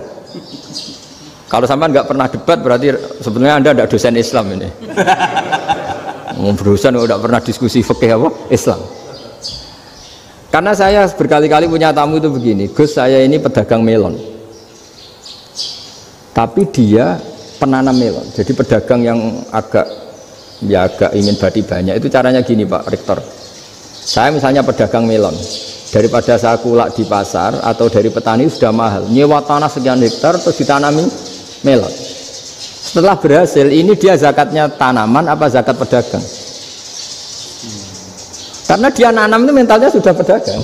A: kalau sampai nggak pernah debat berarti sebenarnya anda ada dosen Islam ini. Mau berusaha nggak pernah diskusi fikih apa? Islam. Karena saya berkali-kali punya tamu itu begini Gus saya ini pedagang melon. Tapi dia penanam melon. Jadi pedagang yang agak ya agak ingin badi banyak. Itu caranya gini Pak Rektor. Saya misalnya pedagang melon. Daripada saya kulak di pasar atau dari petani sudah mahal. Nyewa tanah sekian hektar terus ditanami melon. Setelah berhasil ini dia zakatnya tanaman apa zakat pedagang? Karena dia nanam itu mentalnya sudah pedagang.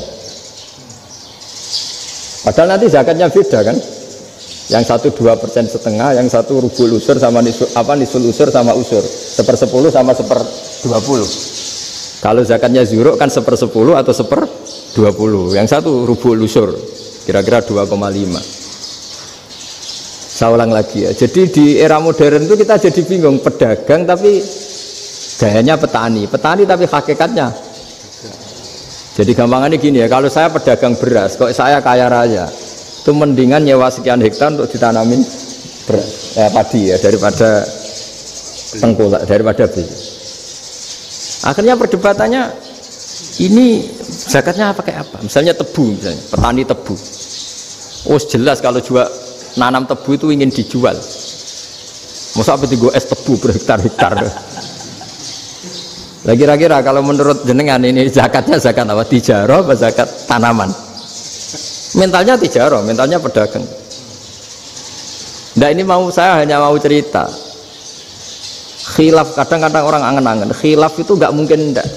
A: Padahal nanti zakatnya beda kan? Yang satu dua persen setengah, yang satu rubul usur sama nisul, apa nisul usur sama usur, seper sepuluh sama seper dua puluh. Kalau zakatnya zuro kan seper sepuluh atau seper dua puluh, yang satu rubul usur, kira-kira 2,5 saya ulang lagi ya. Jadi di era modern itu kita jadi bingung pedagang tapi gayanya petani, petani tapi hakikatnya. Jadi gampangannya gini ya, kalau saya pedagang beras, kok saya kaya raya, itu mendingan nyewa sekian hektar untuk ditanamin beras, eh, padi ya daripada tengkulak daripada beli. Akhirnya perdebatannya ini zakatnya pakai apa? Misalnya tebu, misalnya petani tebu. Oh jelas kalau jual nanam tebu itu ingin dijual. Masa apa itu es tebu berhektar-hektar? Lagi kira-kira kalau menurut jenengan ini zakatnya zakat apa? Tijaro apa zakat tanaman? mentalnya tijaroh, mentalnya pedagang. Nah ini mau saya hanya mau cerita. Khilaf kadang-kadang orang angen-angen. Khilaf itu nggak mungkin enggak.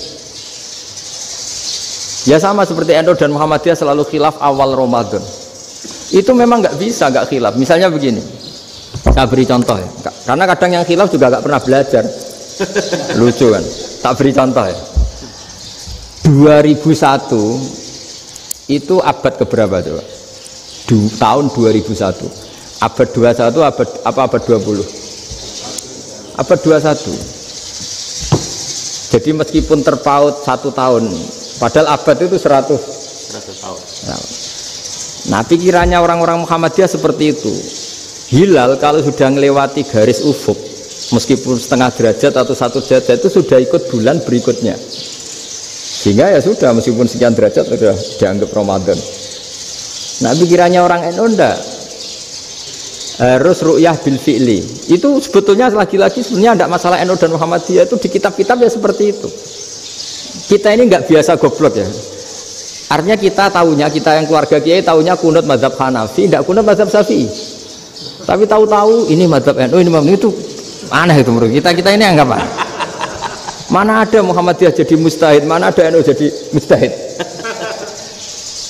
A: Ya sama seperti Endo dan Muhammadiyah selalu khilaf awal Ramadan. Itu memang nggak bisa nggak khilaf. Misalnya begini, saya beri contoh ya. Karena kadang yang khilaf juga nggak pernah belajar. Lucu kan? Tak beri contoh ya. 2001 itu abad keberapa coba? Du, tahun 2001 abad 21 abad apa abad 20 abad 21 jadi meskipun terpaut satu tahun padahal abad itu 100 100 tahun nah pikirannya orang-orang Muhammadiyah seperti itu. Hilal kalau sudah melewati garis ufuk meskipun setengah derajat atau satu derajat itu sudah ikut bulan berikutnya. Sehingga ya sudah meskipun sekian derajat sudah dianggap Ramadan. Nah pikirannya orang NU enggak harus ru'yah bil fi'li. Itu sebetulnya lagi-lagi sebenarnya tidak masalah NU dan Muhammadiyah itu di kitab-kitab ya seperti itu. Kita ini nggak biasa goblok ya artinya kita tahunya kita yang keluarga kiai tahunya kunut madhab Hanafi tidak kunut madhab Syafi'i tapi tahu-tahu ini madhab NU ini itu aneh itu menurut kita kita ini anggap apa Mana ada Muhammadiyah jadi mustahid, mana ada NU jadi mustahid.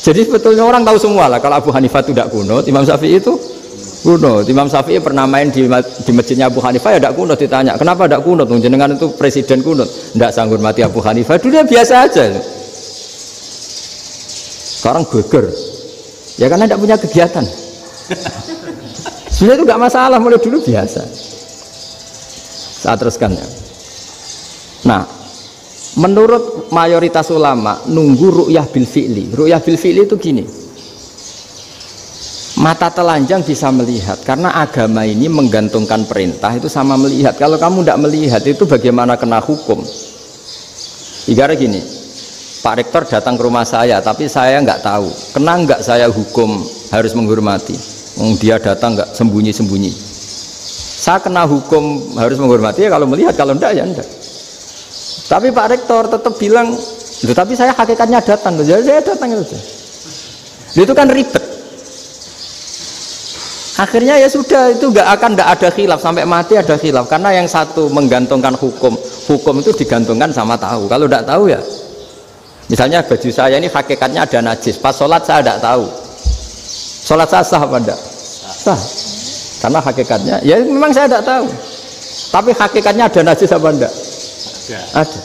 A: jadi sebetulnya orang tahu semua lah kalau Abu Hanifah itu tidak kuno, Imam Syafi'i itu kuno. Imam Syafi'i pernah main di, di masjidnya Abu Hanifah ya tidak kuno ditanya, kenapa tidak kuno? Jenengan itu presiden kuno, tidak sanggup mati Abu Hanifah. Dulu biasa aja. Sekarang geger. Ya karena tidak punya kegiatan. Sebenarnya itu nggak masalah, mulai dulu biasa. Saat teruskan ya. Nah, menurut mayoritas ulama nunggu ru'yah bil fi'li. Ru'yah bil fi'li itu gini. Mata telanjang bisa melihat karena agama ini menggantungkan perintah itu sama melihat. Kalau kamu tidak melihat itu bagaimana kena hukum? Igara gini, Pak Rektor datang ke rumah saya, tapi saya nggak tahu. Kena nggak saya hukum harus menghormati? Dia datang nggak sembunyi-sembunyi. Saya kena hukum harus menghormati ya kalau melihat, kalau enggak ya enggak. Tapi Pak Rektor tetap bilang, tapi saya hakikatnya datang, jadi saya datang itu. Itu kan ribet. Akhirnya ya sudah itu nggak akan nggak ada khilaf sampai mati ada khilaf karena yang satu menggantungkan hukum, hukum itu digantungkan sama tahu. Kalau tidak tahu ya, misalnya baju saya ini hakikatnya ada najis, pas sholat saya tidak tahu. Sholat saya sah apa enggak? Sah. Karena hakikatnya, ya memang saya tidak tahu. Tapi hakikatnya ada najis apa enggak? Ada. Ada.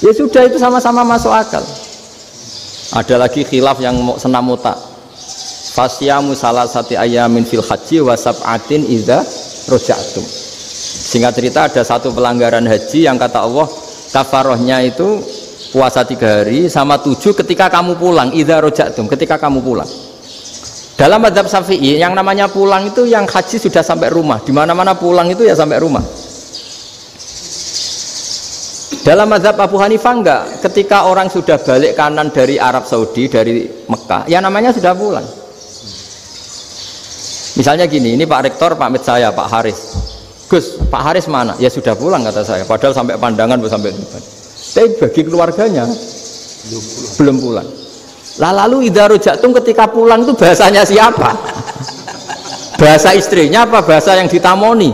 A: Ya sudah itu sama-sama masuk akal. Ada lagi khilaf yang senam otak. Fasyamu salah satu ayamin fil haji wasab'atin idza rojatum. Singkat cerita ada satu pelanggaran haji yang kata Allah kafarohnya itu puasa tiga hari sama tujuh ketika kamu pulang idza rojatum ketika kamu pulang. Dalam madhab syafi'i yang namanya pulang itu yang haji sudah sampai rumah. Di mana-mana pulang itu ya sampai rumah. Dalam mazhab Abu Hanifah enggak, ketika orang sudah balik kanan dari Arab Saudi, dari Mekah, ya namanya sudah pulang. Misalnya gini, ini Pak Rektor pamit saya, Pak Haris. Gus, Pak Haris mana? Ya sudah pulang kata saya. Padahal sampai pandangan sampai depan. Tapi bagi keluarganya belum pulang. Lah lalu idharu jatuh ketika pulang itu bahasanya siapa? Bahasa istrinya apa bahasa yang ditamoni?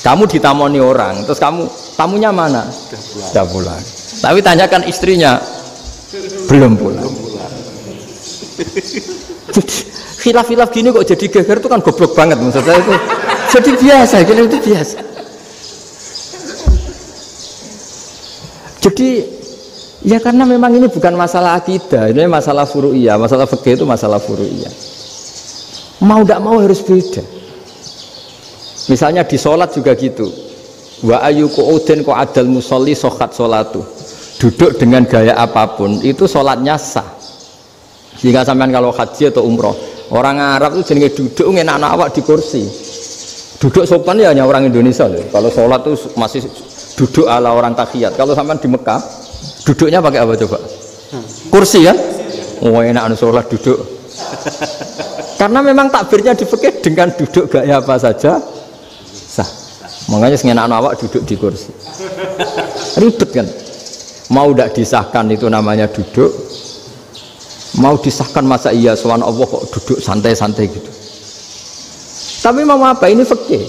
A: Kamu ditamoni orang, terus kamu tamunya mana? Sudah pulang. Tapi tanyakan istrinya, belum pulang. Jadi khilaf-khilaf gini kok jadi geger itu kan goblok banget maksud saya itu. Jadi biasa, gini itu biasa. Jadi ya karena memang ini bukan masalah akidah, ini masalah furu'iyah, masalah fikih itu masalah furu'iyah. Mau tidak mau harus beda. Misalnya di sholat juga gitu. Wa ayu qu'udin ko adal musolli sokat sholatu. Duduk dengan gaya apa pun itu sholatnya sah. Sehingga sampean kalau haji atau umroh, orang Arab itu jenenge duduk enak anak awak di kursi. Duduk sopan ya hanya orang Indonesia loh. Kalau sholat itu masih duduk ala orang tahiyat. Kalau sampean di Mekah, duduknya pakai apa coba? Kursi ya? Oh enak anu sholat duduk. Karena memang takbirnya di dengan duduk gaya apa saja sah. Makanya sengenak awak duduk di kursi. Ribet kan? Mau tidak disahkan itu namanya duduk. Mau disahkan masa iya soal Allah kok duduk santai-santai gitu. Tapi mau apa? Ini fakih.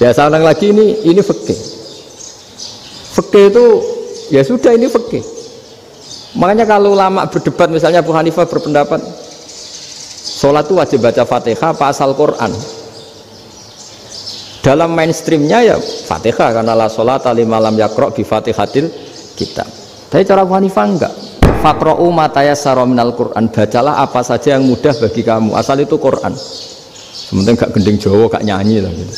A: Ya sekarang lagi ini ini fakih. Fakih itu ya sudah ini fakih. Makanya kalau lama berdebat misalnya Abu Hanifah berpendapat sholat itu wajib baca fatihah apa asal Quran dalam mainstreamnya ya Fatihah karena la sholat lima malam yakro bi Fatihatil kitab tapi cara Abu Hanifah enggak fakro'u mataya minal Quran bacalah apa saja yang mudah bagi kamu asal itu Quran sementara enggak gending Jawa gak nyanyi lah gitu.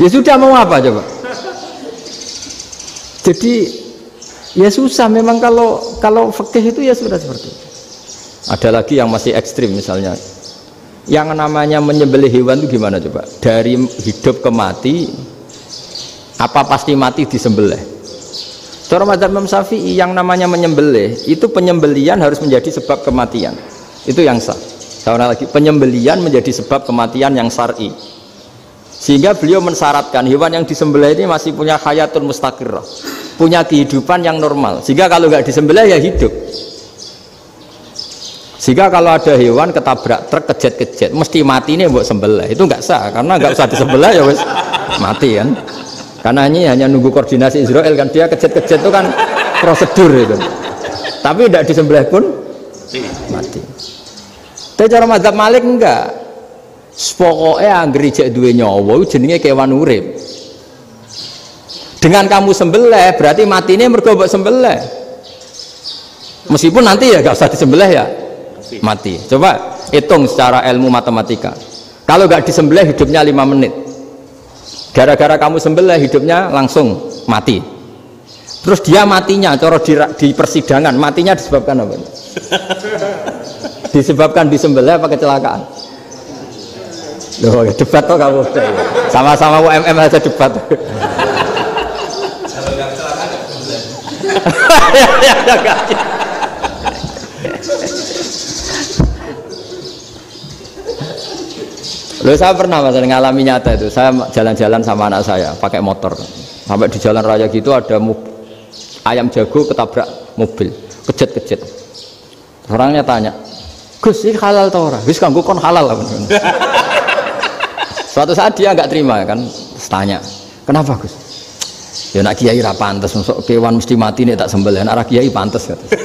A: ya sudah mau apa coba jadi ya susah memang kalau kalau fikih itu ya sudah seperti itu ada lagi yang masih ekstrim misalnya yang namanya menyembelih hewan itu gimana coba? Dari hidup ke mati, apa pasti mati disembelih? Cara mazhab Imam Syafi'i yang namanya menyembelih itu penyembelian harus menjadi sebab kematian. Itu yang sah. Saya lagi, penyembelian menjadi sebab kematian yang syar'i. Sehingga beliau mensyaratkan hewan yang disembelih ini masih punya hayatul mustaqirrah, punya kehidupan yang normal. Sehingga kalau nggak disembelih ya hidup. Jika kalau ada hewan ketabrak truk kejet-kejet, mesti mati ini buat sembelih. Itu nggak sah karena nggak usah disembelih ya wes mati kan. Karena ini hanya nunggu koordinasi Israel kan dia kejet-kejet itu kan prosedur itu. Tapi tidak disembelih pun mati. Tapi cara mazhab Malik enggak. Pokoknya anggere cek duwe nyawa jenenge kewan urip. Dengan kamu sembelih berarti mati ini mergo mbok sembelih. Meskipun nanti ya gak usah disembelih ya, mati. Coba hitung secara ilmu matematika. Kalau nggak disembelih hidupnya lima menit. Gara-gara kamu sembelih hidupnya langsung mati. Terus dia matinya, coro di, di persidangan, matinya disebabkan apa? disebabkan disembelih apa kecelakaan? Loh, ya debat toh kamu. Sama-sama UMM aja debat. Loh saya pernah mas ngalami nyata itu. Saya jalan-jalan sama anak saya pakai motor. Sampai di jalan raya gitu ada ayam jago ketabrak mobil, kejet-kejet. Orangnya tanya, Gus ini halal tau orang? Gus kamu kon halal lah. Suatu saat dia nggak terima kan, tanya, kenapa Gus? Ya nak kiai rapantes, masuk kewan mesti mati nih tak sembelih. Nak kiai pantas kata.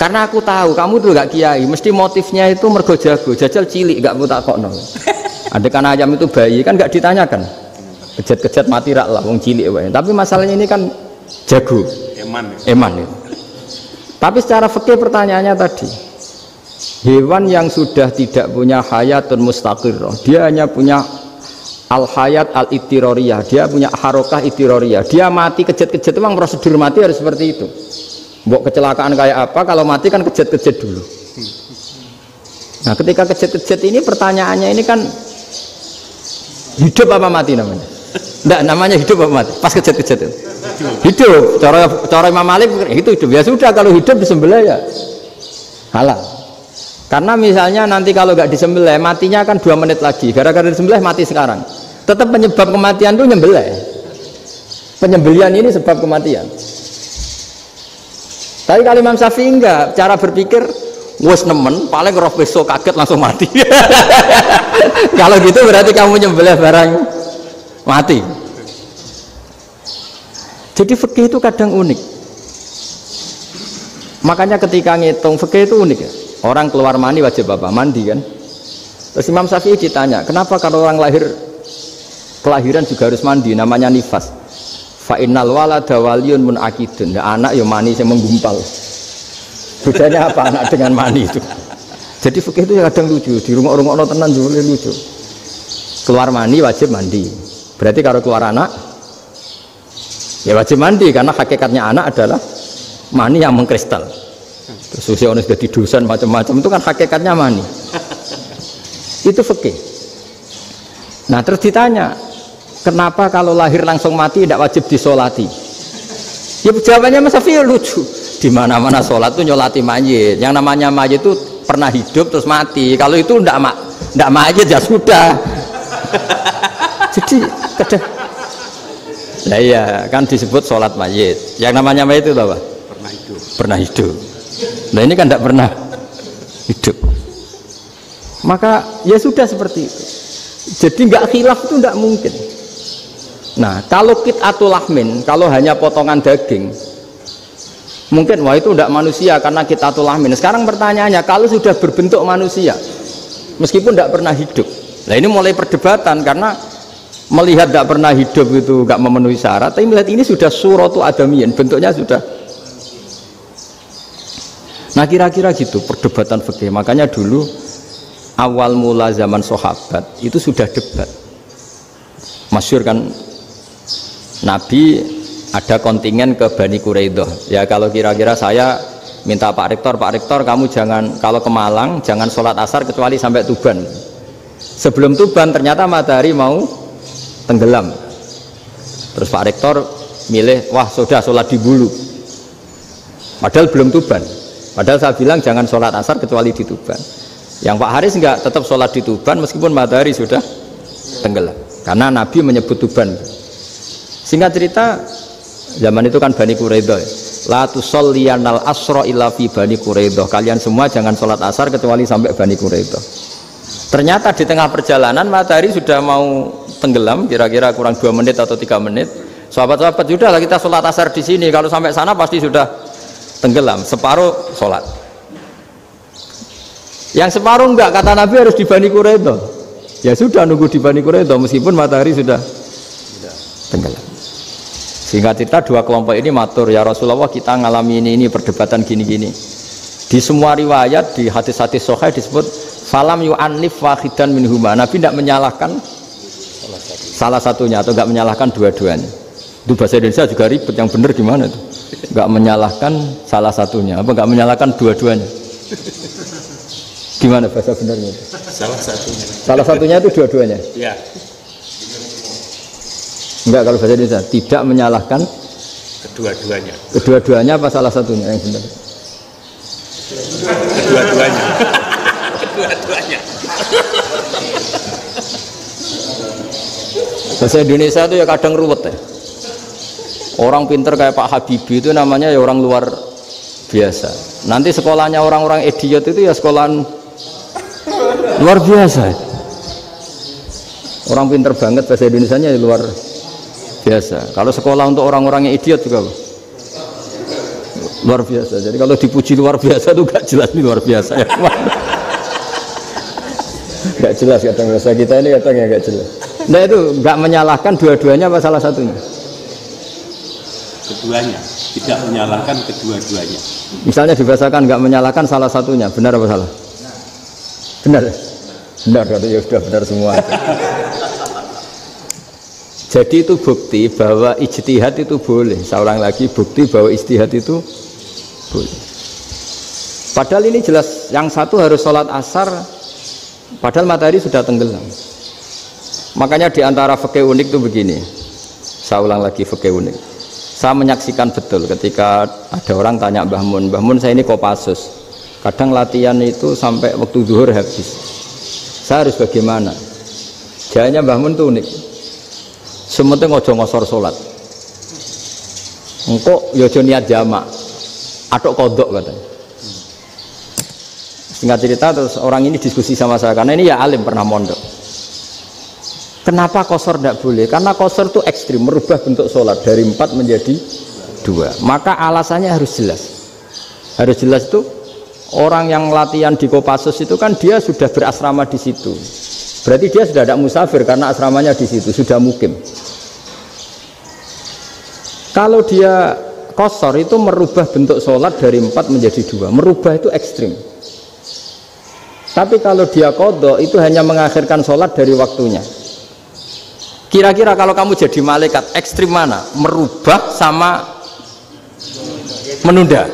A: Karena aku tahu kamu tuh gak kiai, mesti motifnya itu mergo jago, jajal cilik gak tak kok nol. Ada kan ayam itu bayi kan gak ditanyakan. Kejat-kejat mati rak lah, wong cilik wae. Tapi masalahnya ini kan jago. Eman. Eman itu. Tapi secara fikih pertanyaannya tadi, hewan yang sudah tidak punya hayatun mustaqirrah, dia hanya punya al hayat al itiroriyah, dia punya harokah itiroriyah. Dia mati kejat-kejat memang prosedur mati harus seperti itu. Mbok kecelakaan kayak apa kalau mati kan kejet-kejet dulu. Nah, ketika kejet-kejet ini pertanyaannya ini kan hidup apa mati namanya? Enggak, namanya hidup apa mati? Pas kejet-kejet itu. Hidup. Cara cara Imam Malik itu hidup. Ya sudah kalau hidup disembelih ya halal. Karena misalnya nanti kalau nggak disembelih matinya kan dua menit lagi. Gara-gara disembelih mati sekarang. Tetap penyebab kematian itu nyembelih. Penyembelian ini sebab kematian. Tapi kalau Imam Syafi'i enggak, cara berpikir wes nemen, paling roh besok kaget langsung mati. kalau gitu berarti kamu nyembelih barang mati. Jadi fikih itu kadang unik. Makanya ketika ngitung fikih itu unik ya. Orang keluar mani wajib apa? Mandi kan? Terus Imam Syafi'i ditanya, kenapa kalau orang lahir kelahiran juga harus mandi? Namanya nifas. Fa innal walada waliyun mun akidun. Ya, anak ya mani yang menggumpal. Bedanya apa anak dengan mani itu? Jadi fikih itu ya kadang lucu. Di rumah-rumah tenan juga lucu. Keluar mani wajib mandi. Berarti kalau keluar anak ya wajib mandi karena hakikatnya anak adalah mani yang mengkristal. Terus usia orang sudah dosen macam-macam itu kan hakikatnya mani. Itu fikih. Nah terus ditanya, kenapa kalau lahir langsung mati tidak wajib disolati? Ya jawabannya Mas Safi lucu. Di mana-mana sholat tuh nyolati mayit. Yang namanya mayit itu pernah hidup terus mati. Kalau itu ndak mak ndak mayit ya sudah. Jadi kadang Nah iya, kan disebut sholat mayit. Yang namanya mayit itu apa?
B: Pernah hidup.
A: Pernah hidup. Nah ini kan tidak pernah hidup. Maka ya sudah seperti itu. Jadi nggak khilaf itu nggak mungkin. Nah kalau kit atau lahmin, kalau hanya potongan daging, mungkin wah itu tidak manusia karena kita atau lahmin. Sekarang pertanyaannya, kalau sudah berbentuk manusia, meskipun tidak pernah hidup, nah ini mulai perdebatan karena melihat tidak pernah hidup itu nggak memenuhi syarat. Tapi melihat ini sudah suratu adamian bentuknya sudah. Nah kira-kira gitu perdebatan fikih. Makanya dulu awal mula zaman sahabat itu sudah debat. Masyur kan? Nabi ada kontingen ke Bani Quraidah. Ya kalau kira-kira saya minta Pak Rektor Pak Rektor kamu jangan kalau ke Malang jangan sholat asar kecuali sampai Tuban. Sebelum Tuban ternyata matahari mau tenggelam. Terus Pak Rektor milih wah sudah sholat di bulu. Padahal belum tuban. Padahal saya bilang jangan sholat asar kecuali di tuban. Yang Pak Haris enggak tetap sholat di tuban meskipun matahari sudah tenggelam. Karena Nabi menyebut tuban. Singkat cerita zaman itu kan Bani Quraidah la tusolliyanal asro illa fi Bani Quraidah. Kalian semua jangan sholat asar kecuali sampai Bani Quraidah ternyata di tengah perjalanan matahari sudah mau tenggelam kira-kira kurang dua menit atau tiga menit. Sahabat-sahabat sudah kita sholat asar di sini. Kalau sampai sana pasti sudah tenggelam. Separuh sholat. Yang separuh enggak kata Nabi harus di Bani Quraidah. Ya sudah nunggu di Bani Quraidah meskipun matahari sudah tenggelam. Sehingga kita dua kelompok ini matur ya Rasulullah kita ngalami ini ini perdebatan gini-gini. Di semua riwayat di hadis-hadis sohail disebut falam yu'anif wahidan min huma Nabi tidak menyalahkan salah satunya atau nggak menyalahkan dua-duanya itu bahasa Indonesia juga ribet yang benar gimana itu nggak menyalahkan salah satunya apa nggak menyalahkan dua-duanya gimana bahasa benernya itu
B: Salah satunya.
A: salah satunya itu dua-duanya
B: Ya.
A: enggak kalau bahasa Indonesia tidak menyalahkan
B: Kedua-duanya.
A: kedua-duanya apa salah satunya yang benar
B: Kedua-duanya. Kedua-duanya.
A: bahasa Indonesia itu ya kadang ruwet ya. Orang pinter kayak Pak Habibie itu namanya ya orang luar biasa. Nanti sekolahnya orang-orang idiot itu ya sekolahan luar biasa. Orang pinter banget bahasa Indonesia nya ya luar biasa. Kalau sekolah untuk orang-orang yang idiot juga luar biasa. Jadi kalau dipuji luar biasa itu gak jelas luar biasa ya gak jelas kadang bahasa kita ini kadang ya gak jelas. Nah itu gak menyalahkan dua-duanya apa salah satunya?
B: Keduanya. Tidak menyalahkan kedua-duanya.
A: misalnya dibahasakan gak menyalahkan salah satunya benar apa salah? Benar. Benar kata ya sudah benar semua. Jadi itu bukti bahwa ijtihad itu boleh. Seorang lagi bukti bahwa ijtihad itu boleh. Padahal ini jelas yang satu harus sholat asar padahal matahari sudah tenggelam. Makanya di antara fikih unik itu begini. Saya ulang lagi fikih unik. Saya menyaksikan betul ketika ada orang tanya Mbah Mun Mbah Mun saya ini Kopassus. Kadang latihan itu sampai waktu zuhur habis. Saya harus bagaimana? Jadinya Mbah Mun tuh unik. Sementing ngojo ngosor sholat. Engkau yojo niat jamak. Atau kodok katanya singkat cerita terus orang ini diskusi sama saya karena ini ya alim pernah mondok. Kenapa kosor tidak boleh? Karena kosor itu ekstrim merubah bentuk sholat dari empat menjadi dua. Maka alasannya harus jelas. Harus jelas itu orang yang latihan di Kopassus itu kan dia sudah berasrama di situ. Berarti dia sudah tidak musafir karena asramanya di situ sudah mukim. Kalau dia kosor itu merubah bentuk sholat dari empat menjadi dua. Merubah itu ekstrim tapi kalau dia kodok itu hanya mengakhirkan sholat dari waktunya. Kira-kira kalau kamu jadi malaikat ekstrim mana? Merubah sama menunda?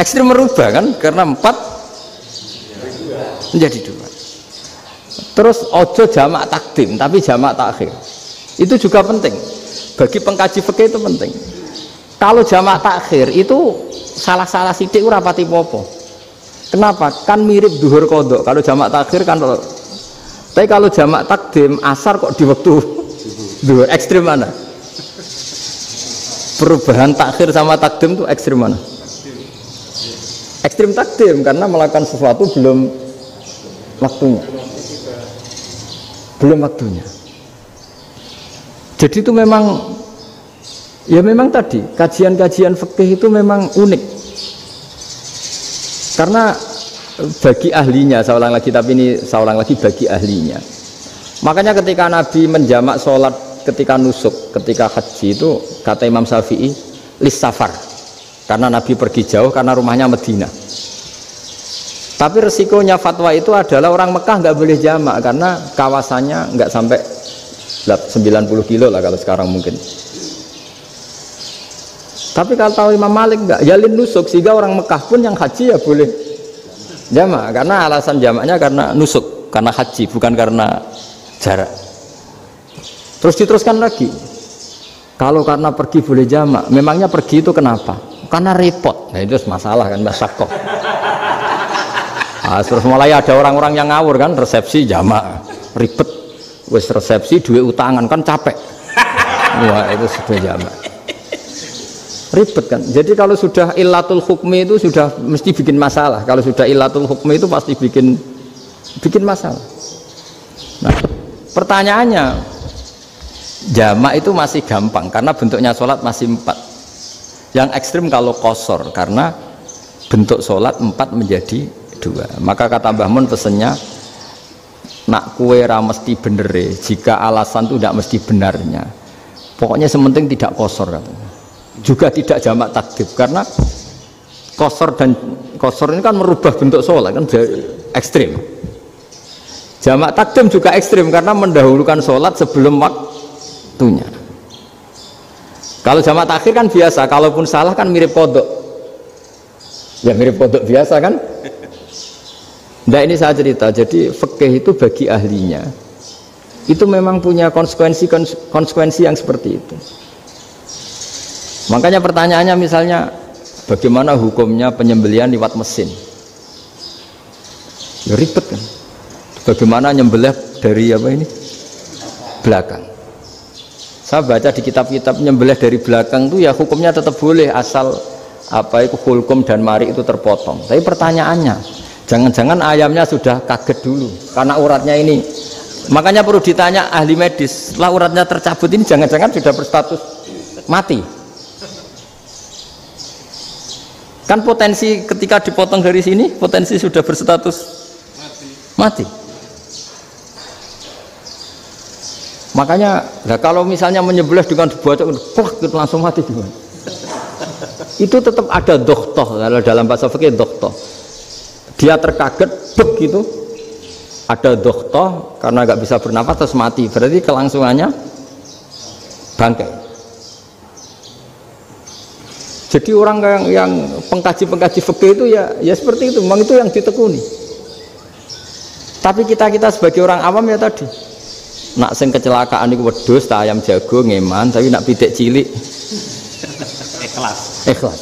A: Ekstrim merubah kan? Karena empat menjadi dua. Terus ojo jamak takdim tapi jamak takhir. Itu juga penting. Bagi pengkaji fikih itu penting kalau jamak takhir itu salah-salah sidik rapati popo kenapa? Kan mirip duhur kodok. Kalau jamak takhir kan tapi kalau jamak takdim asar kok di waktu duhur? Ekstrim mana? Perubahan takhir sama takdim itu ekstrim mana? Ekstrim takdim karena melakukan sesuatu belum waktunya. Belum waktunya. Jadi itu memang ya memang tadi kajian-kajian fikih itu memang unik karena bagi ahlinya saya lagi tapi ini saya lagi bagi ahlinya makanya ketika Nabi menjamak sholat ketika nusuk, ketika haji itu kata Imam Syafi'i lis safar. Karena Nabi pergi jauh karena rumahnya Medina. Tapi resikonya fatwa itu adalah orang Mekah nggak boleh jamak karena kawasannya nggak sampai 90 kilo lah kalau sekarang mungkin. Tapi kalau tahu Imam Malik nggak, jalin nusuk sehingga orang Mekah pun yang haji ya boleh jamak karena alasan jamaknya karena nusuk, karena haji bukan karena jarak. Terus diteruskan lagi. Kalau karena pergi boleh jamak, memangnya pergi itu kenapa? Karena repot. Nah itu masalah kan kok. Nah, terus mulai ada orang-orang yang ngawur kan resepsi jamak ribet. Wes resepsi dua utangan kan capek. Wah itu sudah jamak. Ribet kan. Jadi kalau sudah ilatul hukmi itu sudah mesti bikin masalah. Kalau sudah ilatul hukmi itu pasti bikin bikin masalah. Nah, pertanyaannya jamak itu masih gampang karena bentuknya sholat masih empat yang ekstrim kalau kosor karena bentuk sholat empat menjadi dua maka kata Mbah Mun pesennya nak kue mesti bener jika alasan itu tidak mesti benarnya pokoknya sementing tidak kosor juga tidak jamak takdib karena kosor dan kosor ini kan merubah bentuk sholat kan ekstrim. Jamak takdim juga ekstrim karena mendahulukan sholat sebelum waktu waktunya. Kalau jamak takhir kan biasa kalaupun salah kan mirip kodok. Ya mirip kodok biasa kan? Nah ini saya cerita. Jadi fikih itu bagi ahlinya. Itu memang punya konsekuensi konsekuensi yang seperti itu makanya pertanyaannya misalnya bagaimana hukumnya penyembelian lewat mesin? Ya ribet kan? Bagaimana nyembelih dari apa ini? Belakang. Saya baca di kitab-kitab nyembelih dari belakang itu ya hukumnya tetap boleh asal apa itu hukum dan mari itu terpotong. Tapi pertanyaannya jangan-jangan ayamnya sudah kaget dulu karena uratnya ini. Makanya perlu ditanya ahli medis setelah uratnya tercabut ini jangan-jangan sudah berstatus mati kan potensi ketika dipotong dari sini potensi sudah berstatus mati, mati. Makanya, nah kalau misalnya menyebelah dengan plak gitu langsung mati gimana? Itu tetap ada dokter kalau dalam bahasa fikih dokter. Dia terkaget, begitu ada dokter karena nggak bisa bernafas terus mati. Berarti kelangsungannya bangkai. Jadi orang yang, yang pengkaji-pengkaji fikih itu ya ya seperti itu, memang itu yang ditekuni. Tapi kita-kita sebagai orang awam ya tadi. Nak sing kecelakaan iku wedhus ta ayam jago ngeman, tapi nak pitik cilik
B: ikhlas.
A: Ikhlas.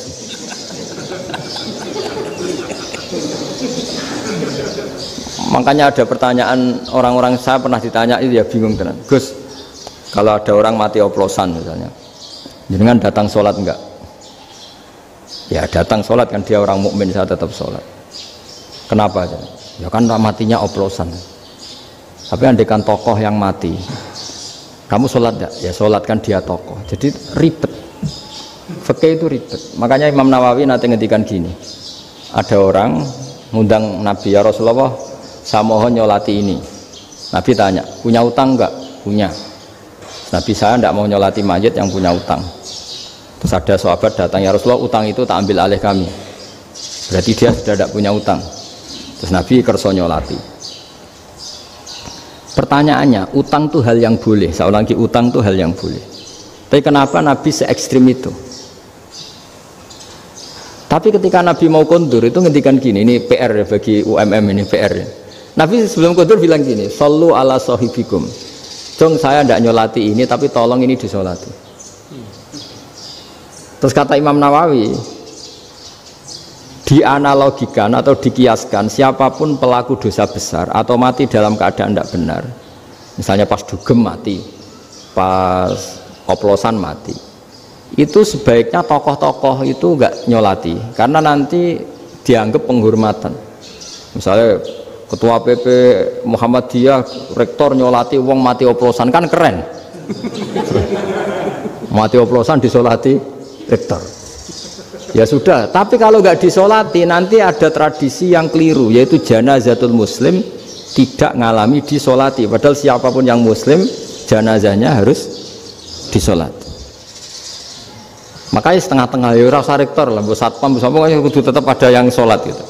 A: Makanya ada pertanyaan orang-orang saya pernah ditanya itu ya bingung tenan. Gus, kalau ada orang mati oplosan misalnya, jenengan datang sholat enggak? Ya datang sholat kan dia orang mukmin saya tetap sholat. Kenapa ya kan matinya oplosan. Tapi andekan tokoh yang mati kamu sholat enggak ya sholat kan dia tokoh. Jadi ribet. Fakih itu ribet. Makanya Imam Nawawi nanti ngendikan gini. Ada orang ngundang Nabi ya Rasulullah saya mohon nyolati ini. Nabi tanya punya utang enggak punya. Nabi saya tidak mau nyolati mayat yang punya utang terus ada sahabat datang ya Rasulullah utang itu tak ambil alih kami berarti dia sudah tidak punya utang terus Nabi kerso nyolati pertanyaannya utang itu hal yang boleh saya ulangi utang itu hal yang boleh tapi kenapa Nabi se ekstrim itu tapi ketika Nabi mau kondur itu ngendikan gini, ini PR ya bagi UMM ini PR ya. Nabi sebelum kondur bilang gini, Sallu ala sahibikum. Jong saya tidak nyolati ini tapi tolong ini disolati. Terus kata Imam Nawawi, dianalogikan atau dikiaskan siapa pun pelaku dosa besar atau mati dalam keadaan tidak benar. Misalnya pas dugem mati, pas oplosan mati itu sebaiknya tokoh-tokoh itu enggak nyolati karena nanti dianggap penghormatan misalnya ketua PP Muhammadiyah rektor nyolati uang mati oplosan kan keren mati oplosan disolati rektor. Ya sudah tapi kalau nggak disolati nanti ada tradisi yang keliru yaitu janazatul muslim tidak ngalami disolati. Padahal siapa pun yang muslim janazahnya harus disolati makanya setengah-tengah ya rasa rektor lah satpam pokoknya kudu tetap ada yang sholat gitu.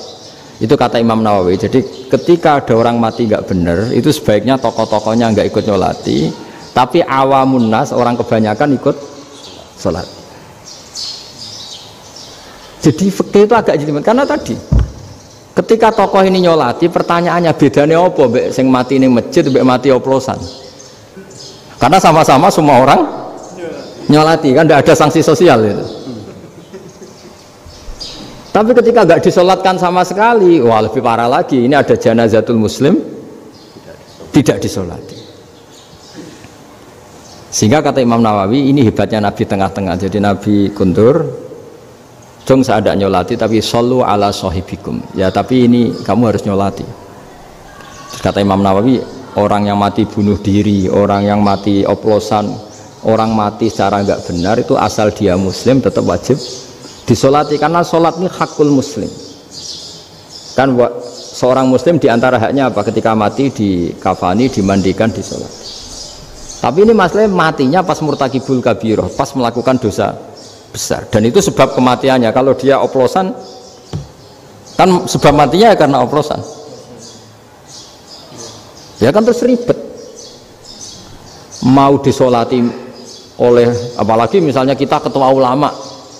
A: Itu kata Imam Nawawi. Jadi ketika ada orang mati nggak benar itu sebaiknya tokoh-tokohnya nggak ikut nyolati tapi awamun nas orang kebanyakan ikut sholat jadi fikih itu agak jelimet karena tadi ketika tokoh ini nyolati pertanyaannya bedanya apa? Mbak sing mati ini masjid mbak mati oplosan. Karena sama-sama semua orang nyolati kan tidak ada sanksi sosial itu. Tapi ketika nggak disolatkan sama sekali wah lebih parah lagi ini ada janazatul muslim tidak disolati. Sehingga kata Imam Nawawi ini hebatnya Nabi tengah-tengah. Jadi Nabi kundur Jong saya ada nyolati tapi solu ala sohibikum ya tapi ini kamu harus nyolati. Kata Imam Nawawi orang yang mati bunuh diri orang yang mati oplosan orang mati secara nggak benar itu asal dia muslim tetap wajib disolati. Karena sholat ini hakul muslim. Kan seorang muslim di antara haknya apa? Ketika mati di kafani dimandikan disolat. Tapi ini masalahnya matinya pas murtakibul kabiroh pas melakukan dosa besar. Dan itu sebab kematiannya. Kalau dia oplosan kan sebab matinya ya karena oplosan. Ya kan terus ribet. Mau disolati oleh apalagi misalnya kita ketua ulama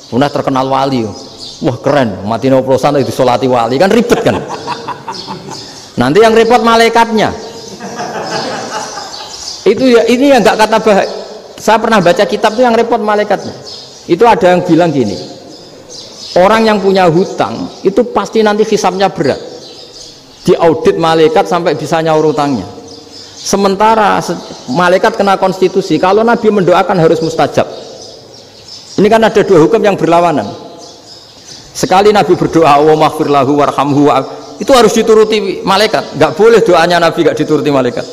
A: punya terkenal wali wah keren. Mati oplosan itu disolati wali. Kan ribet kan? Nanti yang repot malaikatnya. Itu ya ini yang nggak kata bah saya pernah baca kitab itu yang repot malaikatnya itu ada yang bilang gini orang yang punya hutang itu pasti nanti hisapnya berat diaudit malaikat sampai bisa nyaur hutangnya Sementara malaikat kena konstitusi, kalau Nabi mendoakan harus mustajab. Ini kan ada dua hukum yang berlawanan. Sekali Nabi berdoa, wa maghfir lahu warhamhu itu harus dituruti malaikat. Gak boleh doanya Nabi gak dituruti malaikat.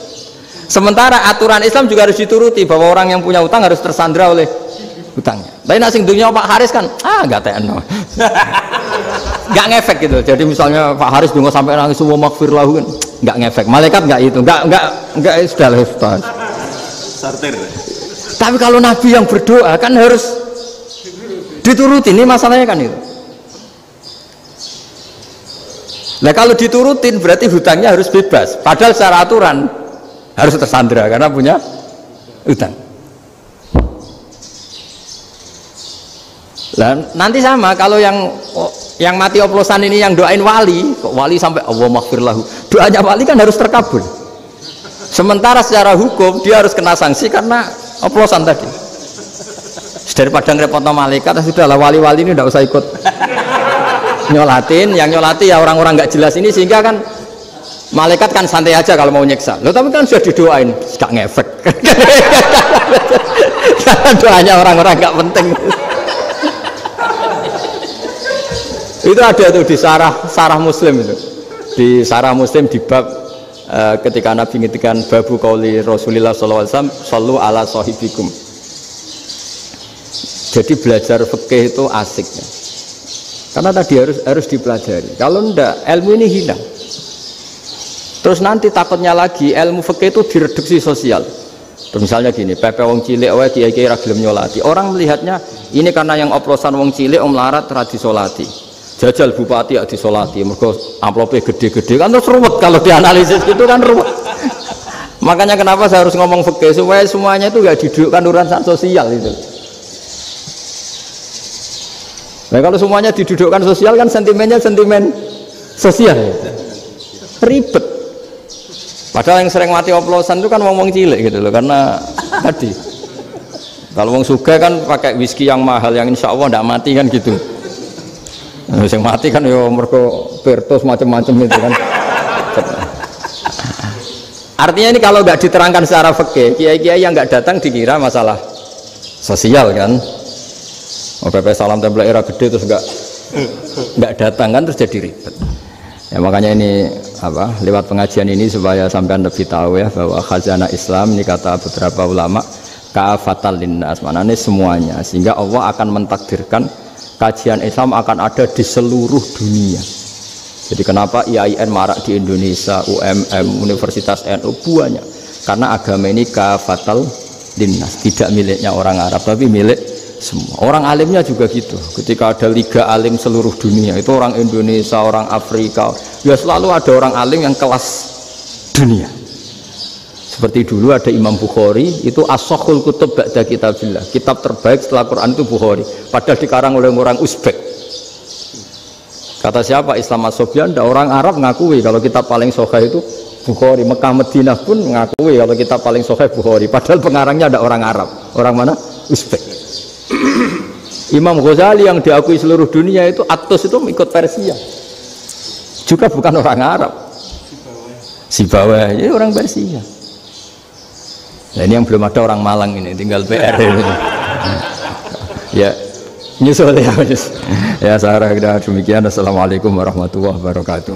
A: Sementara aturan Islam juga harus dituruti bahwa orang yang punya utang harus tersandra oleh hutangnya. Tapi nasi dunia Pak Haris kan, ah gak TNO. nggak ngefek gitu jadi misalnya Pak Haris juga sampai nangis semua makfir lahu kan nggak ngefek malaikat nggak itu nggak nggak nggak sudah lah
B: sartir
A: tapi kalau Nabi yang berdoa kan harus diturutin ini masalahnya kan itu Nah kalau diturutin berarti hutangnya harus bebas. Padahal secara aturan harus tersandra karena punya hutang. Nah, nanti sama kalau yang yang mati oplosan ini yang doain wali wali sampai Allah maghfirlahu doanya wali kan harus terkabul sementara secara hukum dia harus kena sanksi karena oplosan tadi daripada ngerepot malaikat ya sudah lah wali-wali ini tidak usah ikut nyolatin yang nyolati ya orang-orang nggak jelas ini sehingga kan Malaikat kan santai aja kalau mau nyiksa. Loh tapi kan sudah didoain, gak ngefek. Karena doanya orang-orang gak penting. Itu ada tuh di sarah sarah muslim itu. Di sarah muslim di bab eh, ketika Nabi ngetikan babu kauli Rasulullah SAW sallu ala sahibikum. Jadi belajar fikih itu asik ya. Karena tadi harus harus dipelajari. Kalau ndak ilmu ini hilang. Terus nanti takutnya lagi ilmu fikih itu direduksi sosial. Terus misalnya gini, pepe wong cilik wae kiai kiai ragilem nyolati. Orang melihatnya ini karena yang oplosan wong cilik om larat tradisi solati. Jajal bupati ya disolati, mergo amplopnya gede-gede kan terus ruwet kalau dianalisis gitu kan ruwet. Makanya kenapa saya harus ngomong fikih supaya semuanya itu gak didudukkan urusan sosial itu. Nah kalau semuanya didudukkan sosial kan sentimennya sentimen sosial. Ribet. Padahal yang sering mati oplosan itu kan ngomong cilik gitu loh karena tadi. Kalau wong suga kan pakai whisky yang mahal yang insya Allah tidak mati kan gitu. Nah, yang mati kan ya mergo pertos macam-macam itu kan. Artinya ini kalau nggak diterangkan secara fikih, kiai-kiai yang nggak datang dikira masalah sosial kan. Oh, PP salam tempel era gede terus nggak nggak datang kan terus jadi ribet. Ya makanya ini apa lewat pengajian ini supaya sampean lebih tahu ya bahwa khazanah Islam ini kata beberapa ulama kaafatal linnas ini semuanya sehingga Allah akan mentakdirkan kajian Islam akan ada di seluruh dunia. Jadi kenapa IAIN marak di Indonesia, UMM, Universitas NU banyak? Karena agama ini kafatal dinas, tidak miliknya orang Arab tapi milik semua. Orang alimnya juga gitu. Ketika ada liga alim seluruh dunia, itu orang Indonesia, orang Afrika, ya selalu ada orang alim yang kelas dunia. Seperti dulu ada Imam Bukhari, itu asokhul kutub ba'da kitabillah. Kitab terbaik setelah Quran itu Bukhari. Padahal dikarang oleh orang Uzbek. Kata siapa? Islam Asobyan, ada orang Arab ngakui kalau kitab paling soha itu Bukhari. Mekah Madinah pun ngakui kalau kitab paling soha Bukhari. Padahal pengarangnya ada orang Arab. Orang mana? Uzbek. Imam Ghazali yang diakui seluruh dunia itu Atos itu ikut Persia. Juga bukan orang Arab. Si bawah, jadi orang Persia. Nah ini yang belum ada orang Malang ini, tinggal PR ini. ya, nyusul ya, ya. Sarah demikian. Assalamualaikum warahmatullahi wabarakatuh.